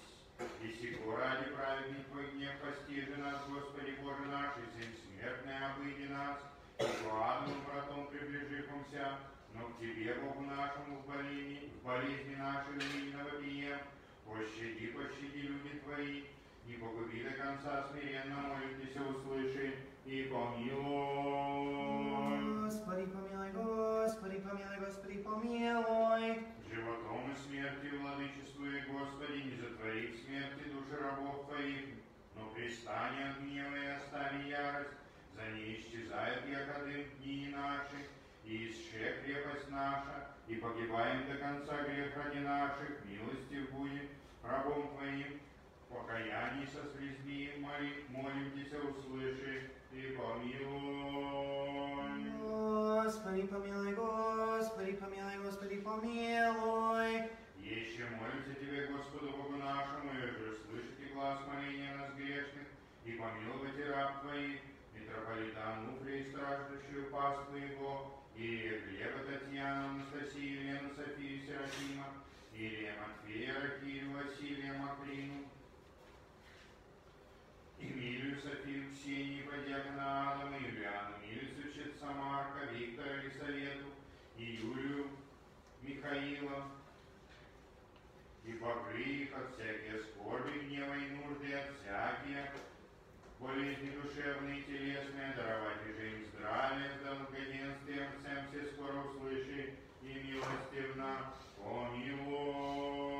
E: и сего ради праведник Твой гнев постижи нас, Господи Боже наш, и сын смертный обыди нас, и к адовым вратом приближившимся, но к Тебе, Богу нашему, в болезни, в болезни нашей ныне вопием, пощади, пощади, люди Твои, не погуби до конца смиренно молитесь, услыши и помилуй.
D: Господи, помилуй, Господи, помилуй, Господи, помилуй.
E: Животом и смертью владычествуй, Господи, не затвори в смерти души рабов Твоих, но пристань от гнева и остави ярость, за ней исчезает якоды дни наши, и исше крепость наша, и погибаем до конца грех ради наших, милостив будет рабом Твоим, покаяние со слезми моли, молимся, услыши и помилуй.
D: Господи, помилуй, Господи, помилуй, Господи, помилуй.
E: Еще молимся Тебе, Господу Богу нашему, и же слышите глаз моления нас грешных, и помилуйте раб Твоих, митрополита Ануфрия, страждущую паству его, и Глеба Татьяну, Анастасию, Елену, Софию, Серафима, Ирия Матфея, Рахилю, Василия, Макрину, Эмилию, Софию, Ксению, Подьякона Алама, Юлиану, Милицу, Четца Марка, Виктора, Елисавету, и Юлию, Михаила, и покры их от всякие скорби, гнева и нужды, от всякие болезни душевные и телесные, даровать здравие, с долгоденствием, всем все скоро услыши, и милостивно помилуй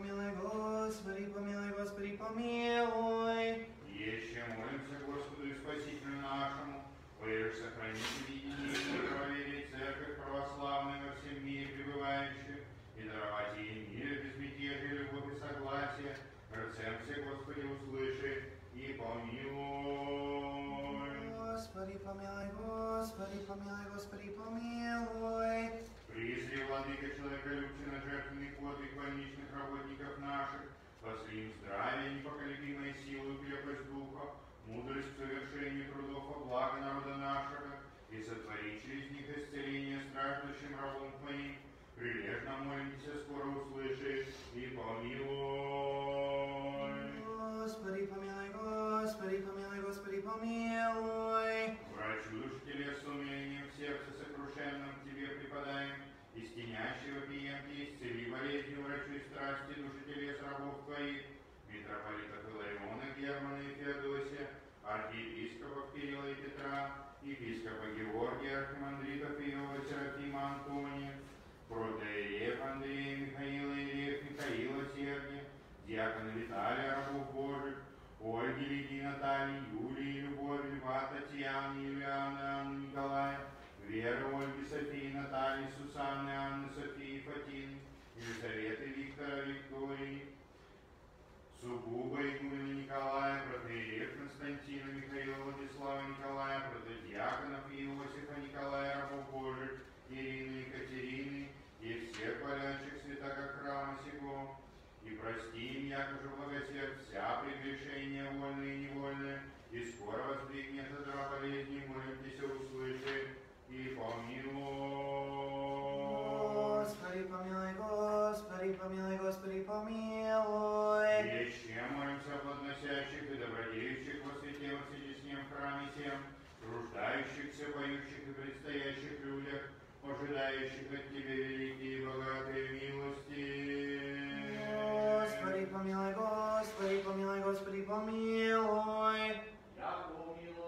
E: помилуй,
D: Господи, помилуй, Господи, помилуй.
E: Еще молимся Господу и Спасителю нашему, Боже, сохрани единство сотвори через них исцеление страждущим рабом твоим, прилежно молимся, скоро услышишь и помилуй.
D: Господи, помилуй, Господи, помилуй, Господи, помилуй.
E: Врачу теле с умением в сердце сокрушенном тебе преподаем, из тенящего пиенки исцели болезни врачу и страсти души телес рабов твоих, Митрополитов Илариона, Германа и Феодосия, архиепископов Кирилла и Петра, епископа Георгия Архимандрита Филова Серафима Антония, протеерев Андрея Михаила и Ирев Михаила Сергия, диакона Виталия Рабов Божий, Ольги, Лидии, Натальи, Юлии, Любовь, Льва, Татьяны, Юлианы, Анны, Николая, Веры, Ольги, Софии, Натальи, Сусанны, Анны, Софии, Фатины, Елизаветы, Виктора, Виктории, Субуба игумена Николая, протеерев Константина Михаила Владислава Николая, протодиаконов Иосифа Николая рабов Божий, Ирины Екатерины и всех полянщик святого храма сего, и прости им, якоже благосер, вся прегрешения вольные и невольные, и скоро воздвигнет от болезни, молимся, услыши, и помилуй.
D: Господи, помилуй, Господи, помилуй.
E: Еще молимся подносящих и добродеющих во свете, во свете с ним храме всем, труждающихся, поющих и предстоящих людях, ожидающих от Тебя великие и богатые милости. Господи,
D: помилуй, Господи, помилуй, Господи, помилуй. Я помилуй.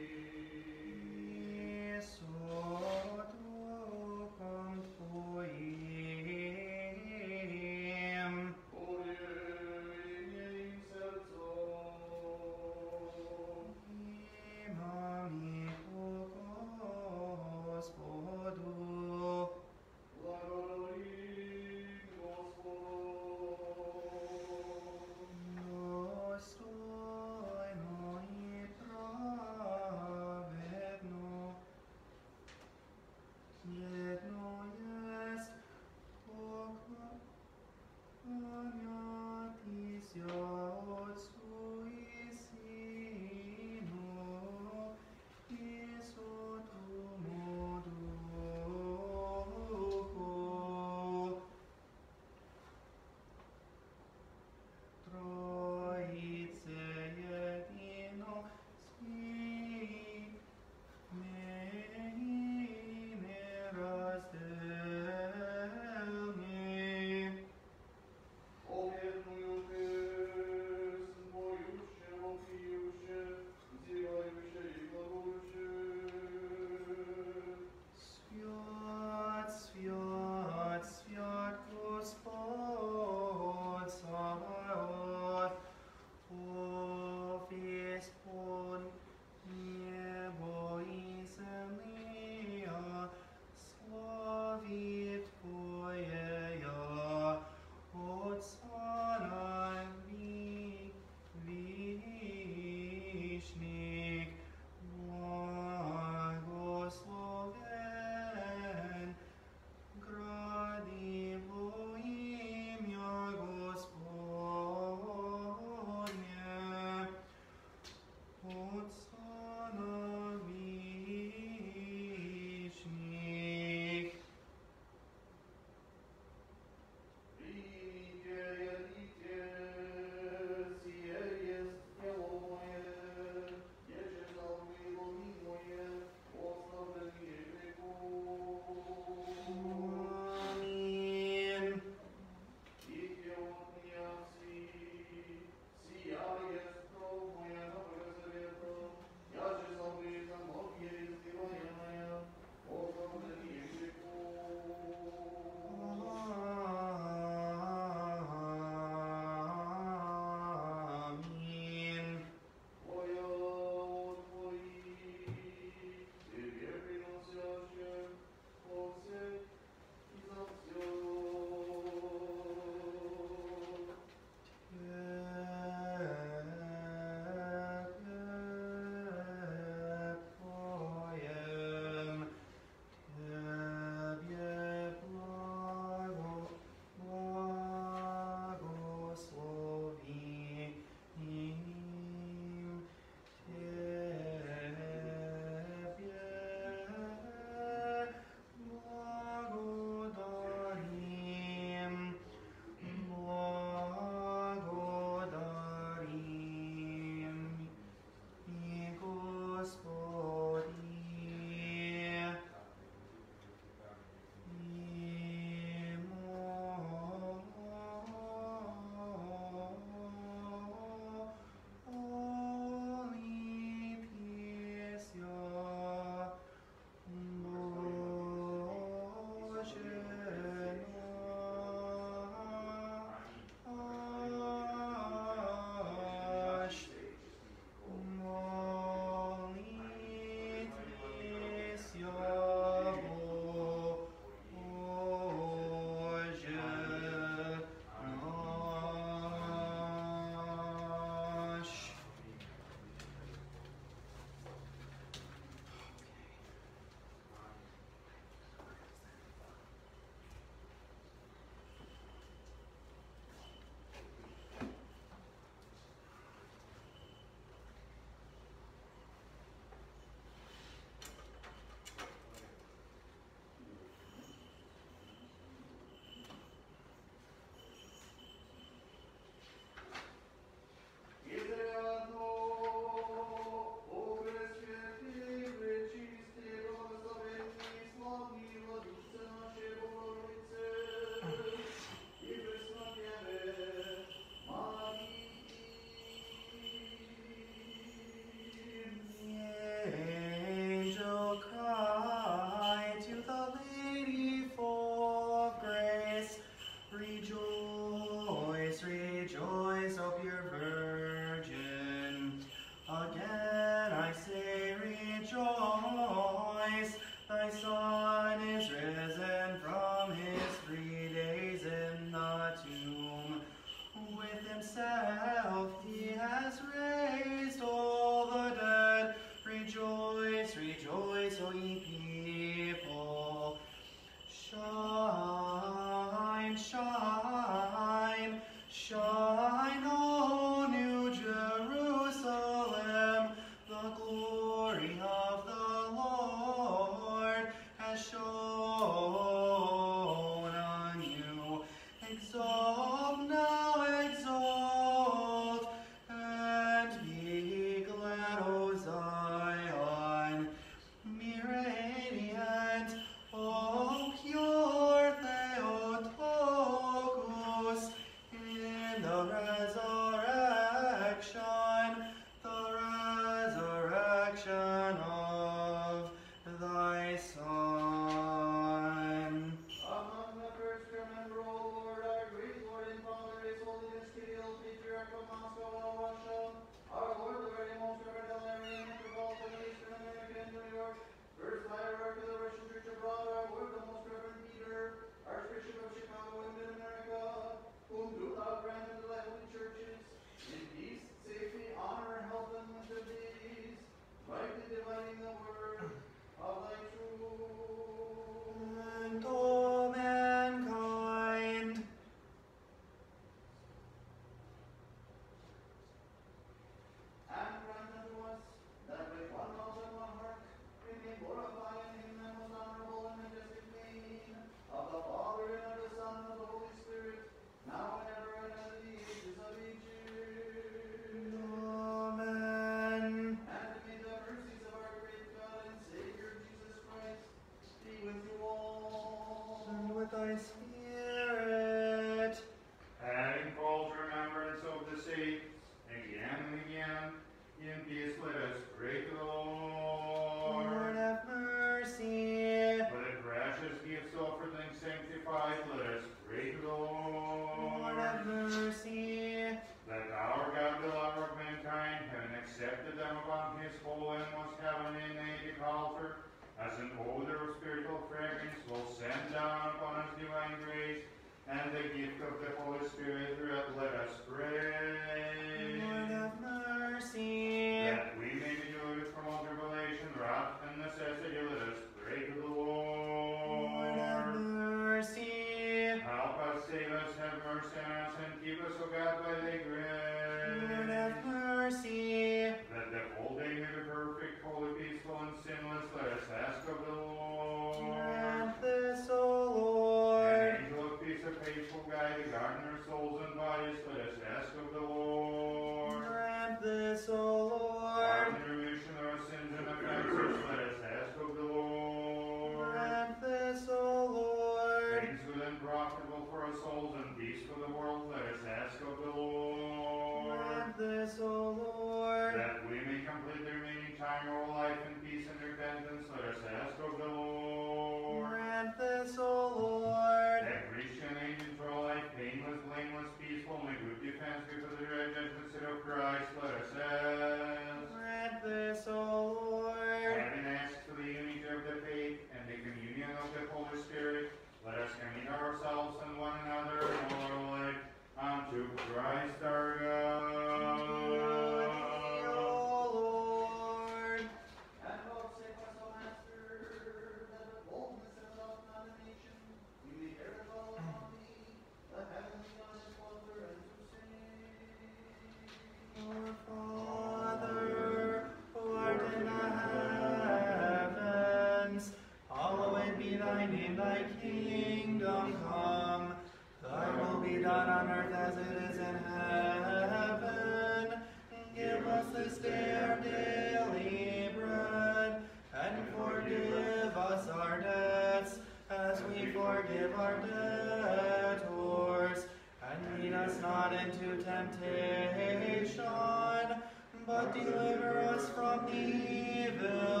E: Us from
D: evil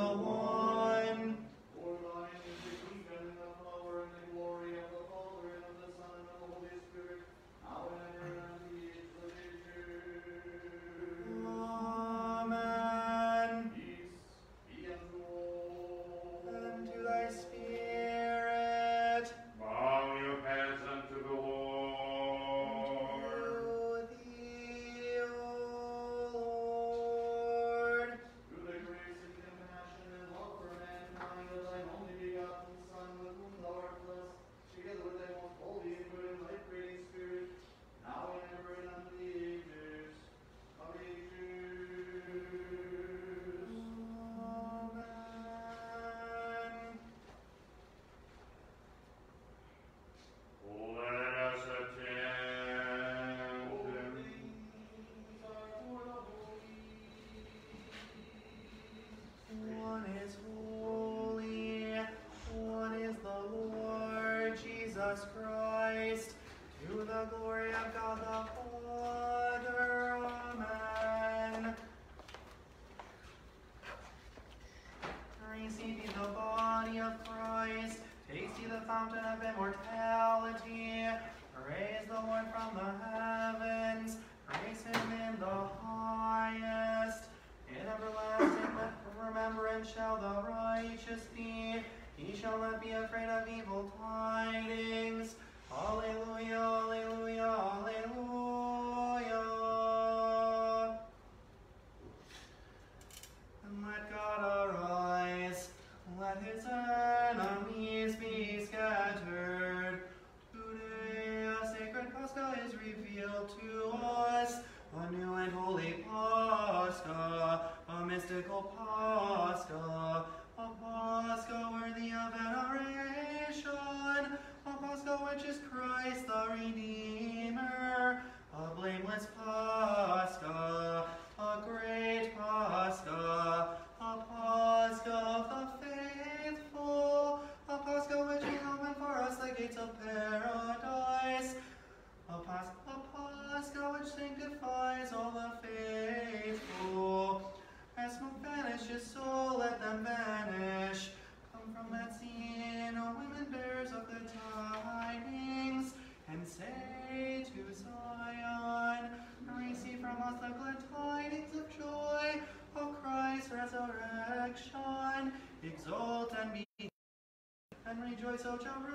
D: hocam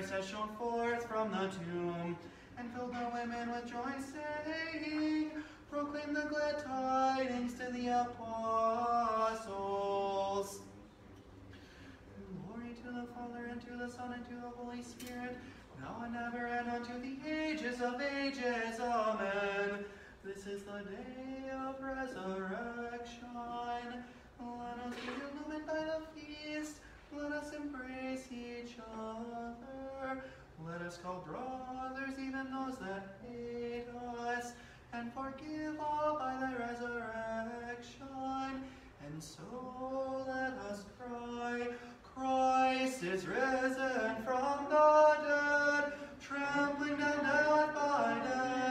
D: Christ has shone forth from the tomb, and filled the women with joy, saying, Proclaim the glad tidings to the apostles. Glory to the Father, and to the Son, and to the Holy Spirit, now and ever, and unto the ages of ages. Amen. This is the day of resurrection. Let us be illumined by the feast let us embrace each other. Let us call brothers even those that hate us, and forgive all by thy resurrection. And so let us cry, Christ is risen from the dead, Trembling, down death by death.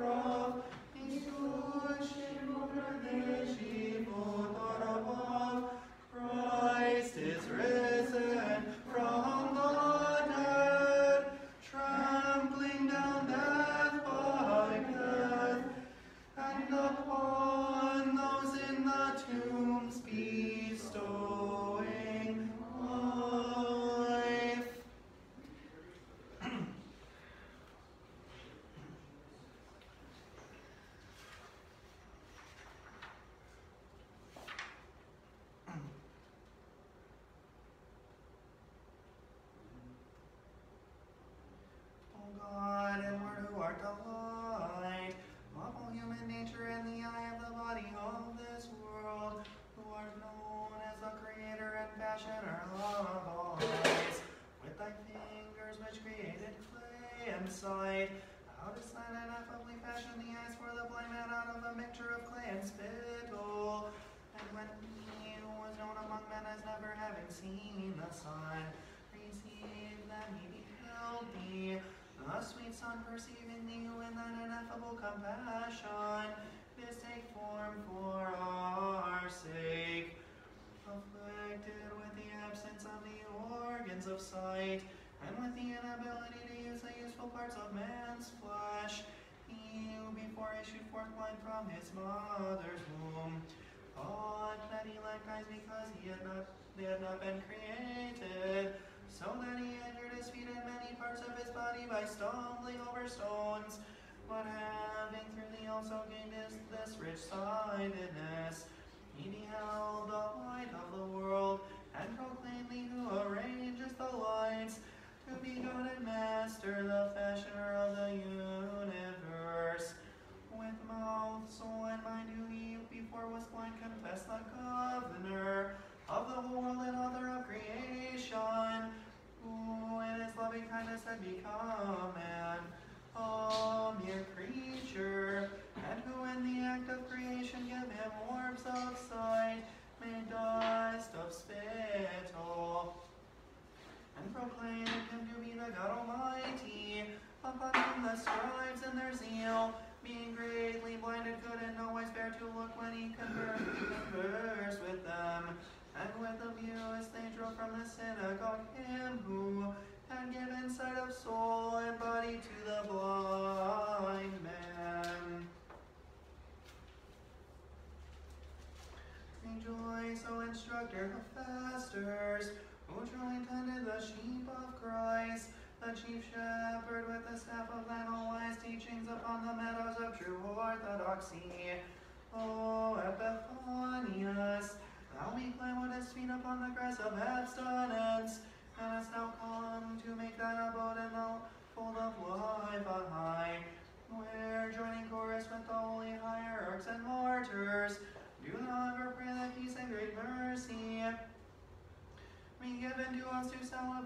D: prah, Iisuse și lucră și votat. Given to to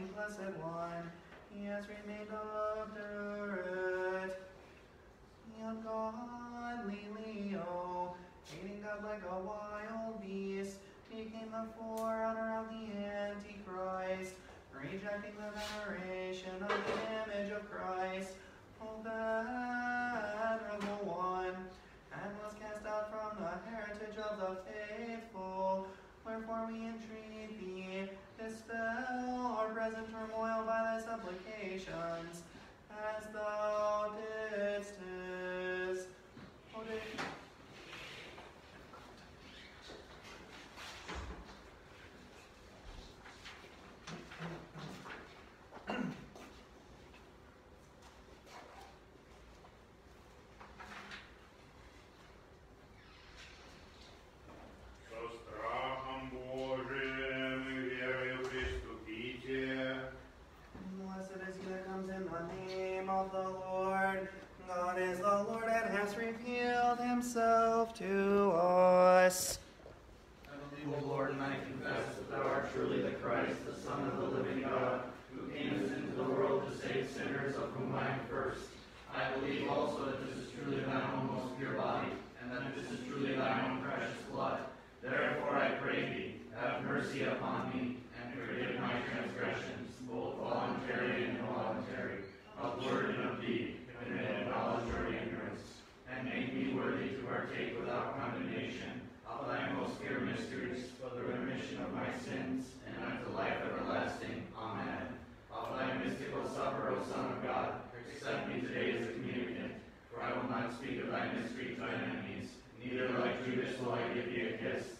D: Divinely blessed one, he has remained obdurate.
A: Mercy upon me, and forgive my transgressions, both voluntary and involuntary, of word and of deed, committed in or ignorance, and make me worthy to partake without condemnation of thy most dear mysteries for the remission of my sins and unto life everlasting. Amen. Of thy mystical supper, O Son of God, accept me today as a communicant, for I will not speak of thy mystery to thine enemies, neither like Judas will I give thee a kiss,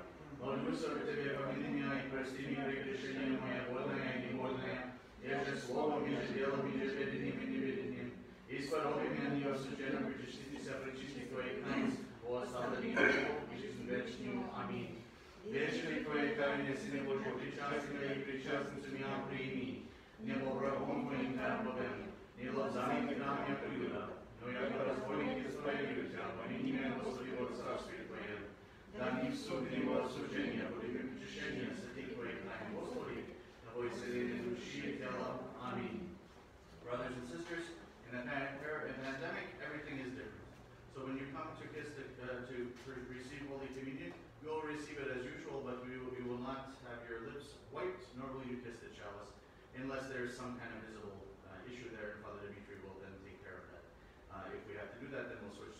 A: Молюсь Тебе, помяни меня и прости мне прегрешение мое водное и неводное, еже словом, еже делом, еже ведением и неведением. Испороби меня не осужденно, причаститесь, причисти Твоих нас, о оставлении и жизнь вечную. Аминь. Вечный Твое тайне, Сыне Божий, причастен и причастницу меня прими. Небо врагом Твоим торговым, не лобзами нам не приюда, но я разбойник из Твоей Тебя, помяни меня, Господи, во царстве Твоем. Да не в суд, не во осуждение, во время причащения святых Твоих нами, Господи, на Твое исцеление души и тела. Аминь. Brothers and sisters, in In a, pan- in a pandemic, everything is different. So when you come to kiss the, uh, to re- receive Holy Communion, you will receive it as usual, but we will, you will not have your lips wiped, nor will you kiss the chalice, unless there is some kind of visible uh, issue there, and Father Dimitri will then take care of that. Uh, if we have to do that, then we'll switch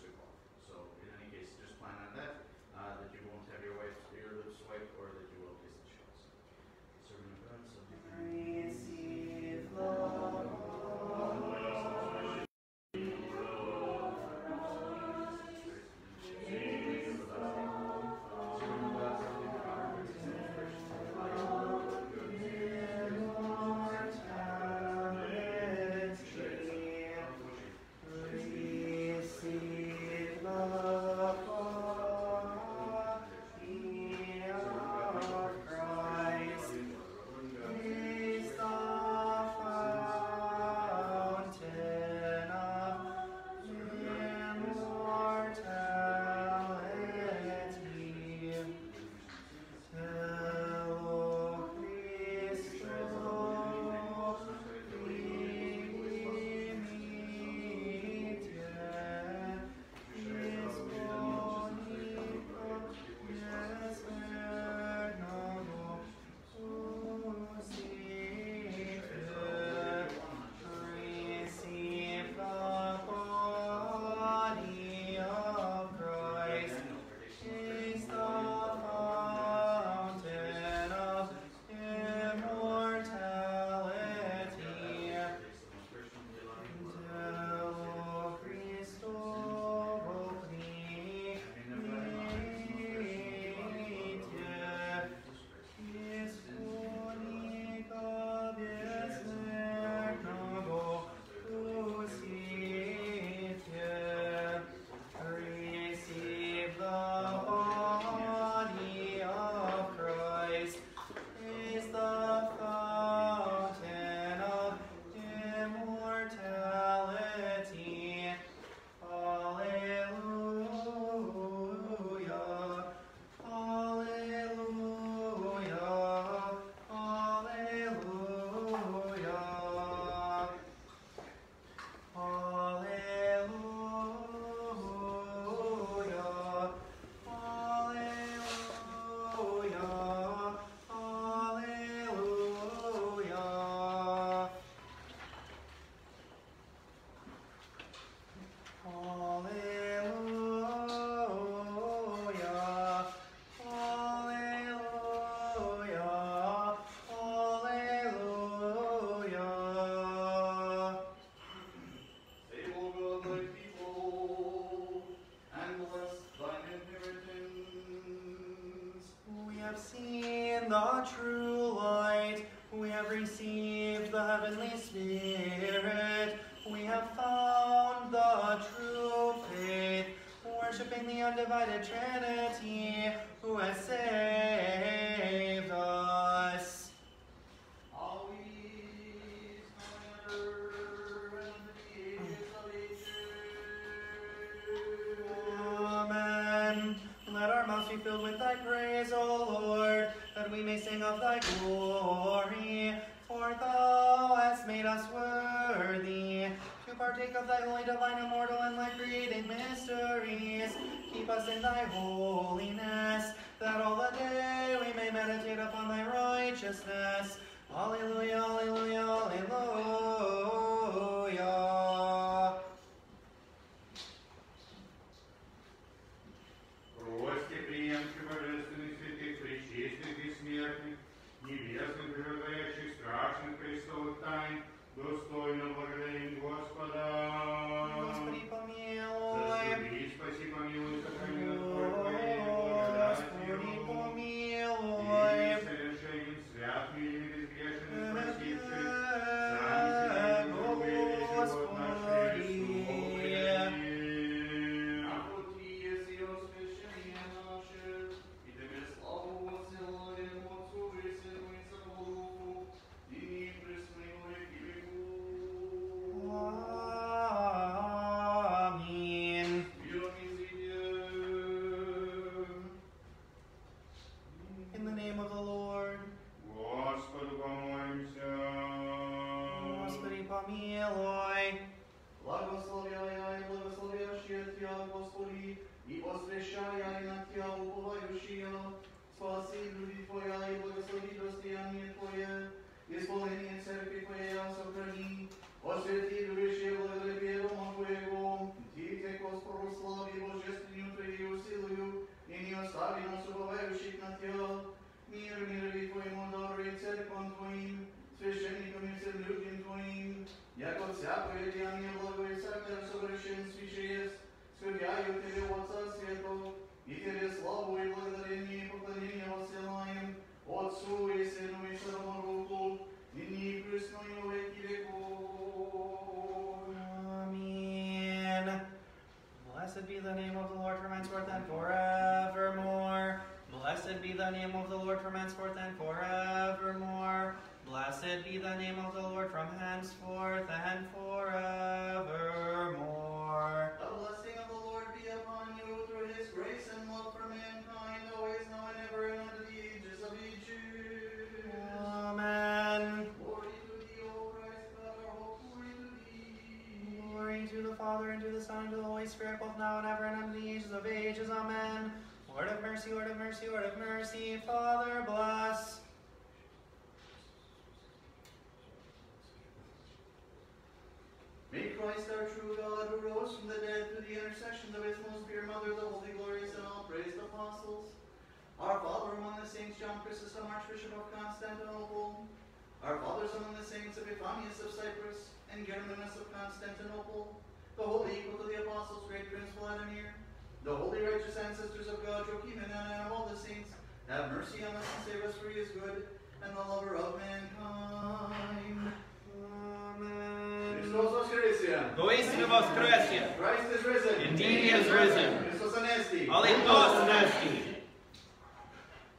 D: Spirit. We have found the true faith, worshiping the undivided Trinity,
A: of
D: thy holy, divine, immortal, and life creating mysteries. Keep us in thy holiness, that all the day we may meditate upon thy righteousness. Name of the Lord from henceforth and forevermore. Blessed be the name of the Lord from henceforth and forevermore. The
A: blessing of the Lord be upon you through his grace and love for mankind, always now and ever and unto the ages of ages.
D: Amen.
A: Glory to thee, O Christ, God our hope, glory to thee.
D: Glory to the Father, and to the Son, and to the Holy Spirit, both now and ever, and unto the ages of ages. Amen. Lord of mercy, Lord of mercy, Lord of mercy. Father, bless.
A: May Christ our true God, who rose from the dead through the intercession of his most pure mother, the holy, glorious, and all praised apostles, our Father among the saints, John Chrysostom, Archbishop of Constantinople, our fathers among the saints, of Epiphanius of Cyprus, and Germanus of Constantinople, the holy equal to the apostles, great Prince Vladimir, the holy righteous ancestors of God, Joachim and Anna, and all the saints, have mercy on us and save us for he is good, and the lover of mankind.
D: Amen.
A: Christos voskresie.
F: Voistinu voskresie.
A: Christ is risen.
F: Indeed he is risen.
A: Christos anesti.
F: Alithos anesti.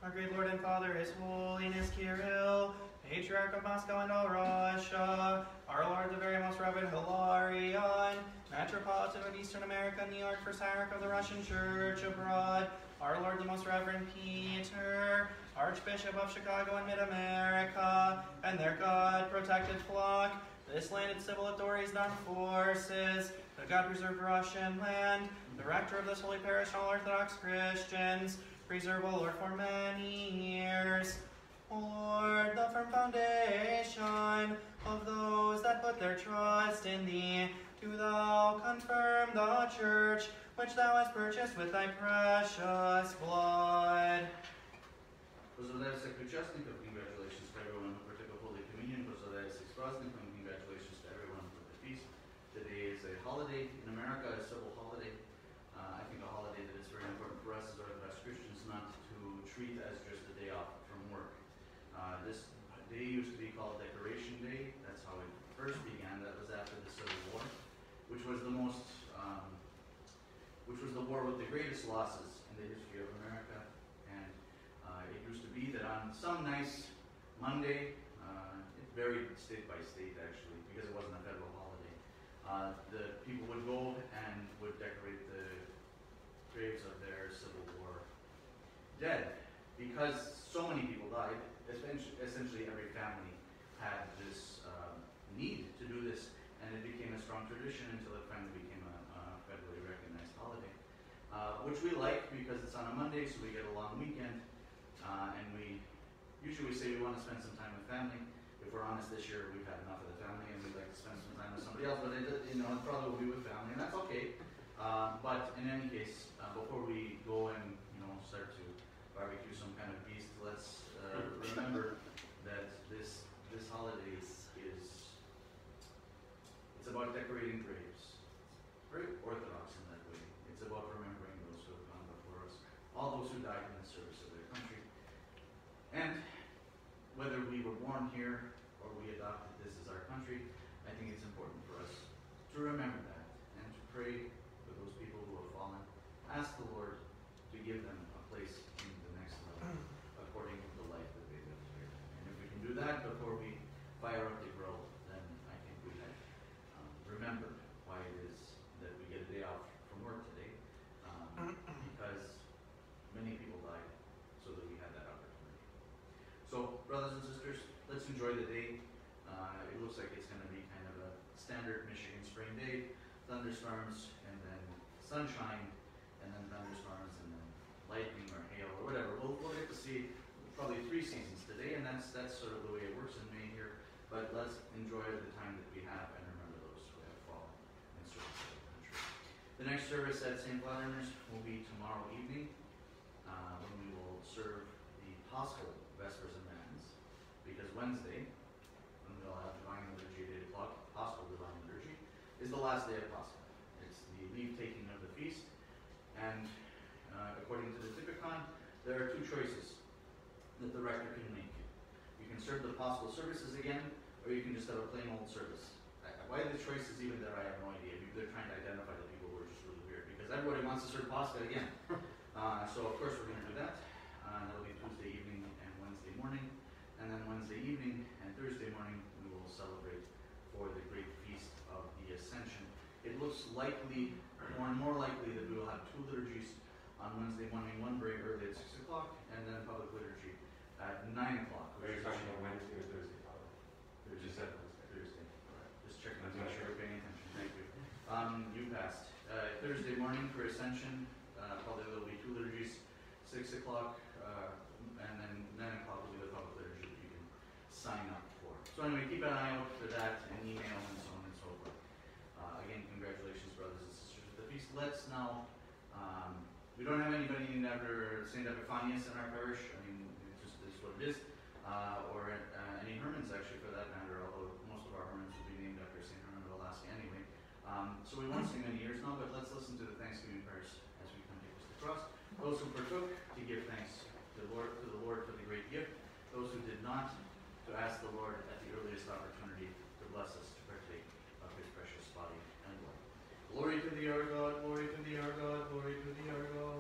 D: Our great Lord and Father, His Holiness Kirill, Patriarch of Moscow and all Russia, our Lord the very most Reverend Hilarion, Metropolitan of Eastern America, New York, First of the Russian Church abroad, our Lord the most Reverend Peter, Archbishop of Chicago and Mid-America, and their God-protected flock, this land and civil authorities armed forces, the God-preserved Russian land, the rector of this holy parish all Orthodox Christians, preserve, O Lord, for many years. O Lord, the firm foundation of those that put their trust in Thee, do Thou confirm the church which Thou hast purchased with Thy precious blood.
A: Поздравляю всех участников. Congratulations to everyone who partook of Holy Communion. Поздравляю всех с праздником. Congratulations to everyone for the feast. Today is a holiday losses in the history of America. And uh, it used to be that on some nice Monday, uh, it varied state by state actually, because it wasn't a federal holiday. Uh, the people would go and would decorate the graves of their Civil War dead. Because so many people died, essentially, every family had this um, need to do this, and it became a strong tradition until it finally became a, a federally recognized holiday. Uh, which we like because it's on a Monday, so we get a long weekend, uh, and we usually we say we want to spend some time with family. If we're honest, this year we've had enough of the family, and we'd like to spend some time with somebody else. But it, you know, it probably will be with family, and that's okay. Uh, but in any case, uh, before we go and you know start to barbecue some kind of beast, let's uh, remember that this this holiday is it's about decorating graves. Very orthodox in that way. It's about remembering those who have gone before us, all those who died in the service of their country. And whether we were born here or we adopted this as our country, I think it's important for us to remember that and to pray for those people who have fallen. Ask the Lord to give them a place in the next level according to the life that they lived here. And if we can do that before we fire up the grill, then I think we have um, remembered why it is that we get a day off from work today. Um, because many people died so that we had that opportunity. So, brothers and sisters, let's enjoy the day. Uh, it looks like it's going to be kind of a then sunshine and then thunderstorms, and then lightning or hail or whatever. We'll, we'll get to see probably three seasons today, and that's that's sort of the way it works in May here. But let's enjoy the time that we have and remember those who have fallen in service of the country. The next service at St. Vladimir's will be tomorrow evening, uh, when we will serve the Paschal Vespers and Matins, because Wednesday, when we'll have Divine Liturgy at 8 o'clock, Paschal Divine Liturgy, is the last day of Pascha. It's the leave taking of the feast, and uh, according to the Typicon, there are two choices that the rector can make. You can serve the Paschal services again, or you can just have a plain old service. Why the choice is even there, I have no idea. Maybe they're trying to identify the people who are just really weird, because everybody wants to serve Pascha again. Uh, so of course we're going to do that. Uh, that'll be Tuesday evening and Wednesday morning, and then Wednesday evening and Thursday morning we will celebrate for the great feast of the Ascension. It looks likely, more and more likely, that we will have two liturgies on Wednesday morning, one very early at six o'clock, and then a public liturgy at nine o'clock.
E: Are you talking about Wednesday or Thursday, Father? You just said Wednesday.
A: Thursday. Just checking to make sure you're paying attention. Thank you. Um, you passed. Uh, Thursday morning for Ascension, uh, probably there'll be two liturgies, six o'clock, uh, and then nine o'clock will be the public liturgy that you can sign up for. So anyway, keep an eye out for that and email and so on and so forth. Uh, again, congratulations, brothers and sisters at the feast. Let's now, um, we don't have anybody named after St. Epiphanius in our parish. I mean, it just is what it is. Uh, or uh, any Hermans, actually, for that matter, although most of our Hermans will be named after St. Herman of Alaska anyway. Um, so we won't sing many years now, but let's listen to the Thanksgiving prayers as we come to the cross. Those who partook, to give thanks to the Lord, to the Lord for the great gift. Those who did not, to ask the Lord at the earliest opportunity to bless us to partake of his precious body and blood. Glory to thee, our God, glory to thee, our God, glory to thee, our God.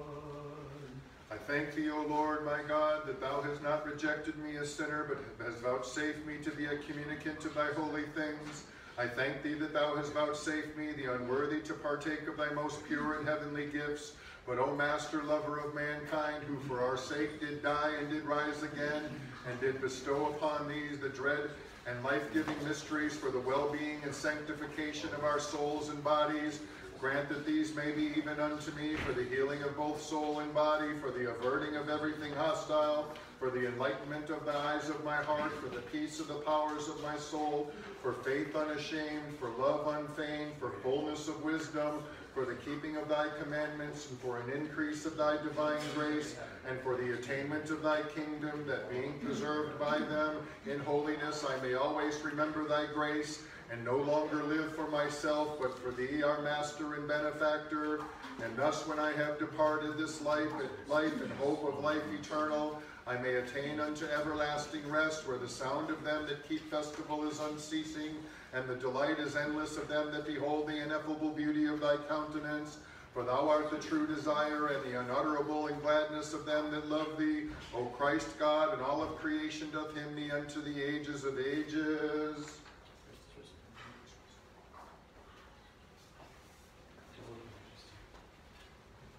B: I thank thee, O Lord, my God, that thou hast not rejected me a sinner, but hast vouchsafed me to be a communicant of thy holy things. I thank thee that thou hast vouchsafed me, the unworthy, to partake of thy most pure and heavenly gifts. But, O Master, lover of mankind, who for our sake did die and did rise again, and did bestow upon these the dread and life-giving mysteries for the well-being and sanctification of our souls and bodies, Grant that these may be even unto me for the healing of both soul and body, for the averting of everything hostile, for the enlightenment of the eyes of my heart, for the peace of the powers of my soul, for faith unashamed, for love unfeigned, for fullness of wisdom, for the keeping of thy commandments, and for an increase of thy divine grace, and for the attainment of thy kingdom, that being preserved by them in holiness, I may always remember thy grace, and no longer live for myself, but for thee, our master and benefactor. And thus, when I have departed this life, life and hope of life eternal, I may attain unto everlasting rest, where the sound of them that keep festival is unceasing, and the delight is endless of them that behold the ineffable beauty of thy countenance. For thou art the true desire and the unutterable and gladness of them that love thee. O Christ God, and all of creation doth hymn thee unto the ages of ages.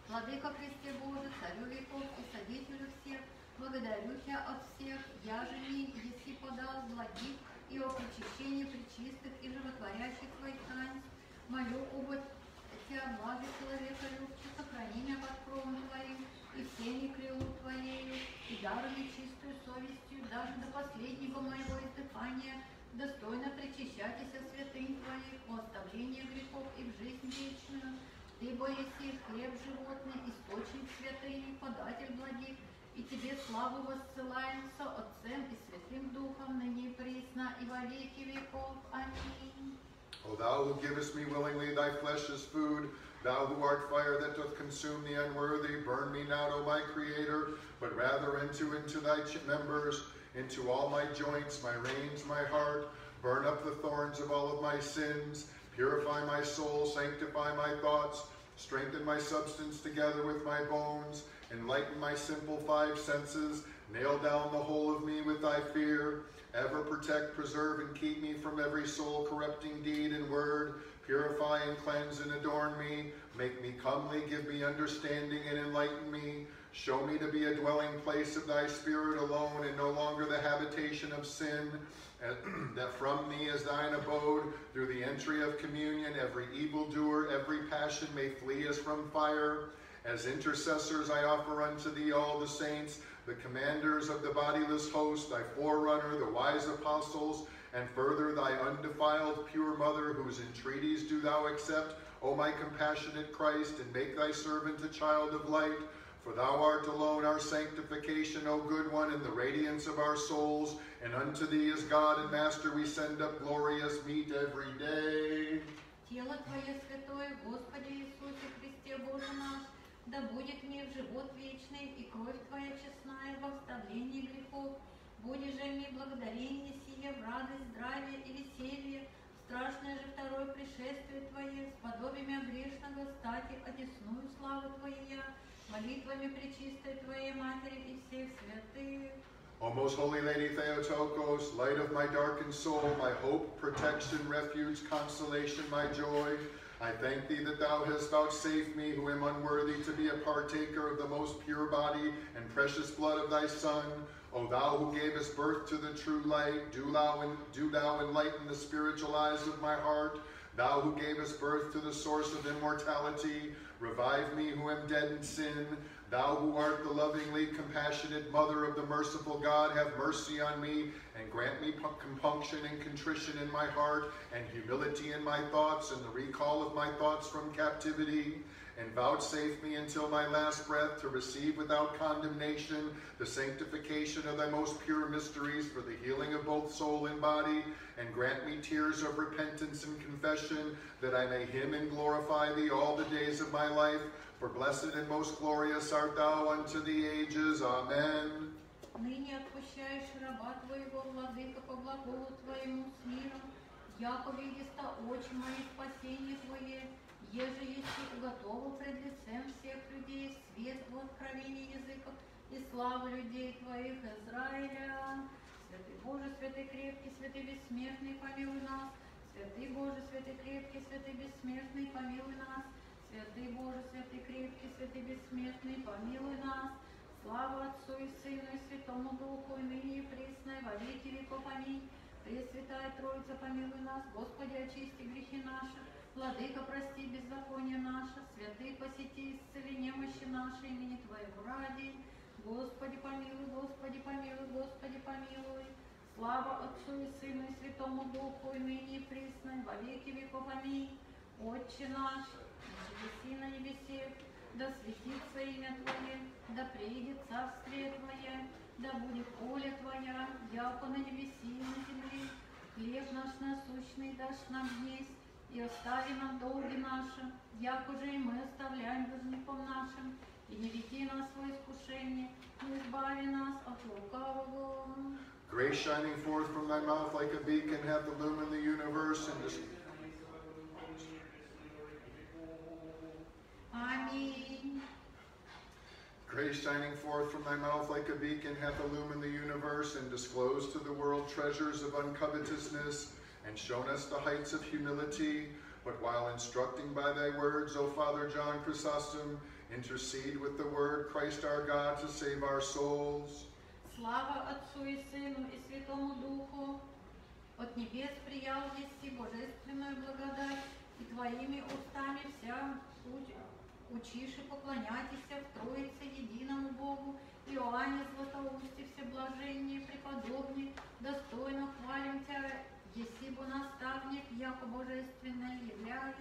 C: Владыка Христе Боже, Царю веков и Содителю всех, благодарю Тебя от всех, я же не еси подал благих и о причащении причистых и животворящих Твоих таинств. Молю оба Тебя, блажи человека любче, сохрани под кровом Твоим и всеми крылу Твоею, и даруй мне чистую совестью, даже до последнего моего издыхания, достойно причащайтесь святынь Твоих, во оставление грехов и в жизнь вечную. Ты боеси хлеб животный, источник святыни, податель благих, и тебе славу воссылаем со Отцем и Святым Духом, ныне и присно, и во веки веков. Аминь.
B: O thou who givest me willingly thy flesh as food, thou who art fire that doth consume the unworthy, burn me not, O my Creator, but rather into into thy ch- members, into all my joints, my reins, my heart. Burn up the thorns of all of my sins. Purify my soul, sanctify my thoughts, strengthen my substance together with my bones, enlighten my simple five senses, nail down the whole of me with thy fear. Ever protect, preserve, and keep me from every soul corrupting deed and word. Purify and cleanse and adorn me. Make me comely, give me understanding, and enlighten me. Show me to be a dwelling place of thy spirit alone, and no longer the habitation of sin. That from me is thine abode, through the entry of communion, every evildoer, every passion may flee as from fire. As intercessors, I offer unto thee all the saints, the commanders of the bodiless host, thy forerunner, the wise apostles, and further thy undefiled pure mother, whose entreaties do thou accept, O my compassionate Christ, and make thy servant a child of light. For thou art alone our sanctification, O good one, and the radiance of our souls. And unto thee as God and Master we send up glorious meat every day.
C: Тело Твое святое, Господи Иисусе Христе Боже наш, да будет мне в живот вечный, и кровь Твоя честная во вставлении грехов. Буде же мне благодарение сие в радость, здравие и веселье, страшное же второе пришествие Твое, с подобием грешного стати одесную славу Твоя, молитвами пречистой Твоей Матери и всех святых.
B: O most holy Lady Theotokos, light of my darkened soul, my hope, protection, refuge, consolation, my joy, I thank thee that thou hast vouchsafed me, who am unworthy, to be a partaker of the most pure body and precious blood of thy Son. O thou who gavest birth to the true light, do thou, do thou enlighten the spiritual eyes of my heart. Thou who gavest birth to the source of immortality, revive me who am dead in sin. Thou who art the lovingly compassionate mother of the merciful God, have mercy on me grant me compunction and contrition in my heart and humility in my thoughts and the recall of my thoughts from captivity. And vouchsafe me until my last breath to receive without condemnation the sanctification of thy most pure mysteries for the healing of both soul and body, and grant me tears of repentance and confession that I may hymn and glorify thee all the days of my life. For blessed and most glorious art thou unto the ages. Amen.
C: Ныне отпущаешь раба Твоего, Владыка, по благову Твоему с миром, яко видиста очи мои спасение Твое, еже есть готово пред лицем всех людей, свет в откровении языков и славу людей Твоих Израиля. Святый Боже, святый крепкий, святый бессмертный, помилуй нас. Святый Боже, святый крепкий, святый бессмертный, помилуй нас. Святый Боже, святый крепкий, святый бессмертный, помилуй нас. Слава Отцу и Сыну и Святому Духу, и ныне и присно, во веки веков. Аминь. Пресвятая Троица, помилуй нас, Господи, очисти грехи наши, Владыка, прости беззаконие наше, святый, посети, исцели немощи наши, имени Твоего ради. Господи, помилуй, Господи, помилуй, Господи, помилуй. Слава Отцу и Сыну и Святому Духу, и ныне и присно, во веки веков. Аминь. Отче наш, Небеси на небесе, да светится имя Твое, да приидет царствие Твое, да будет воля Твоя, яко на небеси и на земле. Хлеб наш насущный дашь нам есть, и остави нам долги наши, яко же и мы оставляем должником нашим, и не веди нас в искушение, но избави нас от лукавого.
B: Grace shining forth from thy mouth like a beacon hath illumined the universe and dis-
C: Аминь.
B: Grace shining forth from thy mouth like a beacon hath illumined the universe and disclosed to the world treasures of uncovetousness and shown us the heights of humility. But while instructing by thy words, O Father John Chrysostom, intercede with the word Christ our God to save our souls.
C: Слава Отцу и Сыну и Святому Духу, от небес приял еси божественную благодать, и Твоими устами вся уч- учишь и поклоняйтесь в Троице единому Богу, Иоанне Златоусте всеблаженнее, преподобнее, достойно хвалим Тебя, еси бо наставник, яко божественное являя.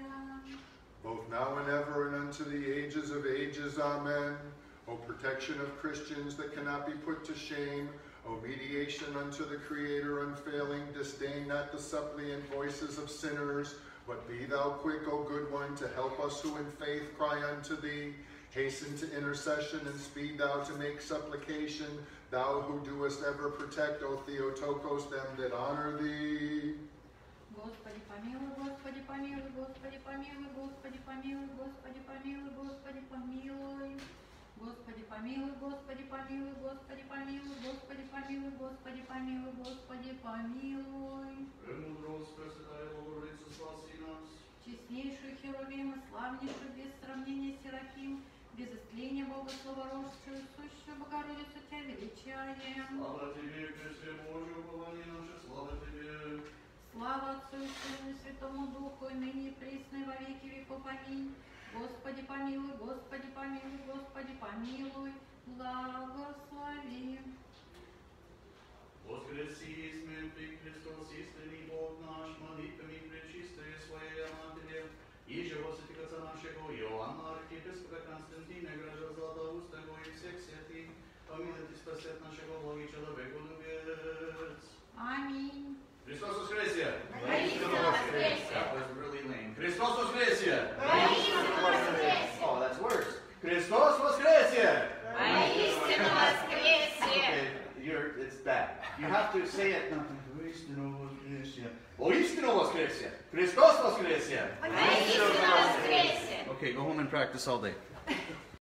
B: both now and ever and unto the ages of ages. Amen. O protection of Christians that cannot be put to shame, O mediation unto the Creator unfailing, disdain not the suppliant voices of sinners, but be thou quick, O good one, to help us who in faith cry unto thee. Hasten to intercession and speed thou to make supplication, thou who doest ever protect, O Theotokos, them that honor thee.
C: Господи помилуй, Господи помилуй, Господи помилуй, Господи помилуй, Господи помилуй, Господи помилуй. Господи помилуй, Господи помилуй, Господи помилуй, Господи помилуй, Господи помилуй, Господи помилуй.
A: Премудрость Пресвятая Богородица, спаси нас.
C: Честнейшую Херувим и славнейшую без сравнения Серафим, без истления Бога словорожшую, сущую Богородицу Тебя величаем.
A: Слава Тебе, Пресвятая Божие, упование наше, слава Тебе.
C: Слава Отцу и Сыну и Святому Духу, и ныне и и во веки веков. Аминь. Господи помилуй, Господи помилуй, Господи помилуй, благослови.
F: Воскреси из мертвых Христос, истинный Бог наш, молитвами пречистые Своей Матери, и же восвети Отца нашего Иоанна, архиепископа Константина, граждан Златоустого и всех святых, помилуйте спасет нашего Бога и человеколюбец.
C: Аминь.
F: Христос воскресе!
G: Воистину воскресе!
F: That was really lame. Христос воскресе!
G: Воистину воскресе!
F: Oh, that's worse. Христос воскресе!
G: Воистину воскресе!
F: Okay, you're, it's bad. You have to say it. Воистину воскресе! Воистину воскресе! Христос воскресе!
G: Воистину воскресе!
F: Okay, go home and practice all day.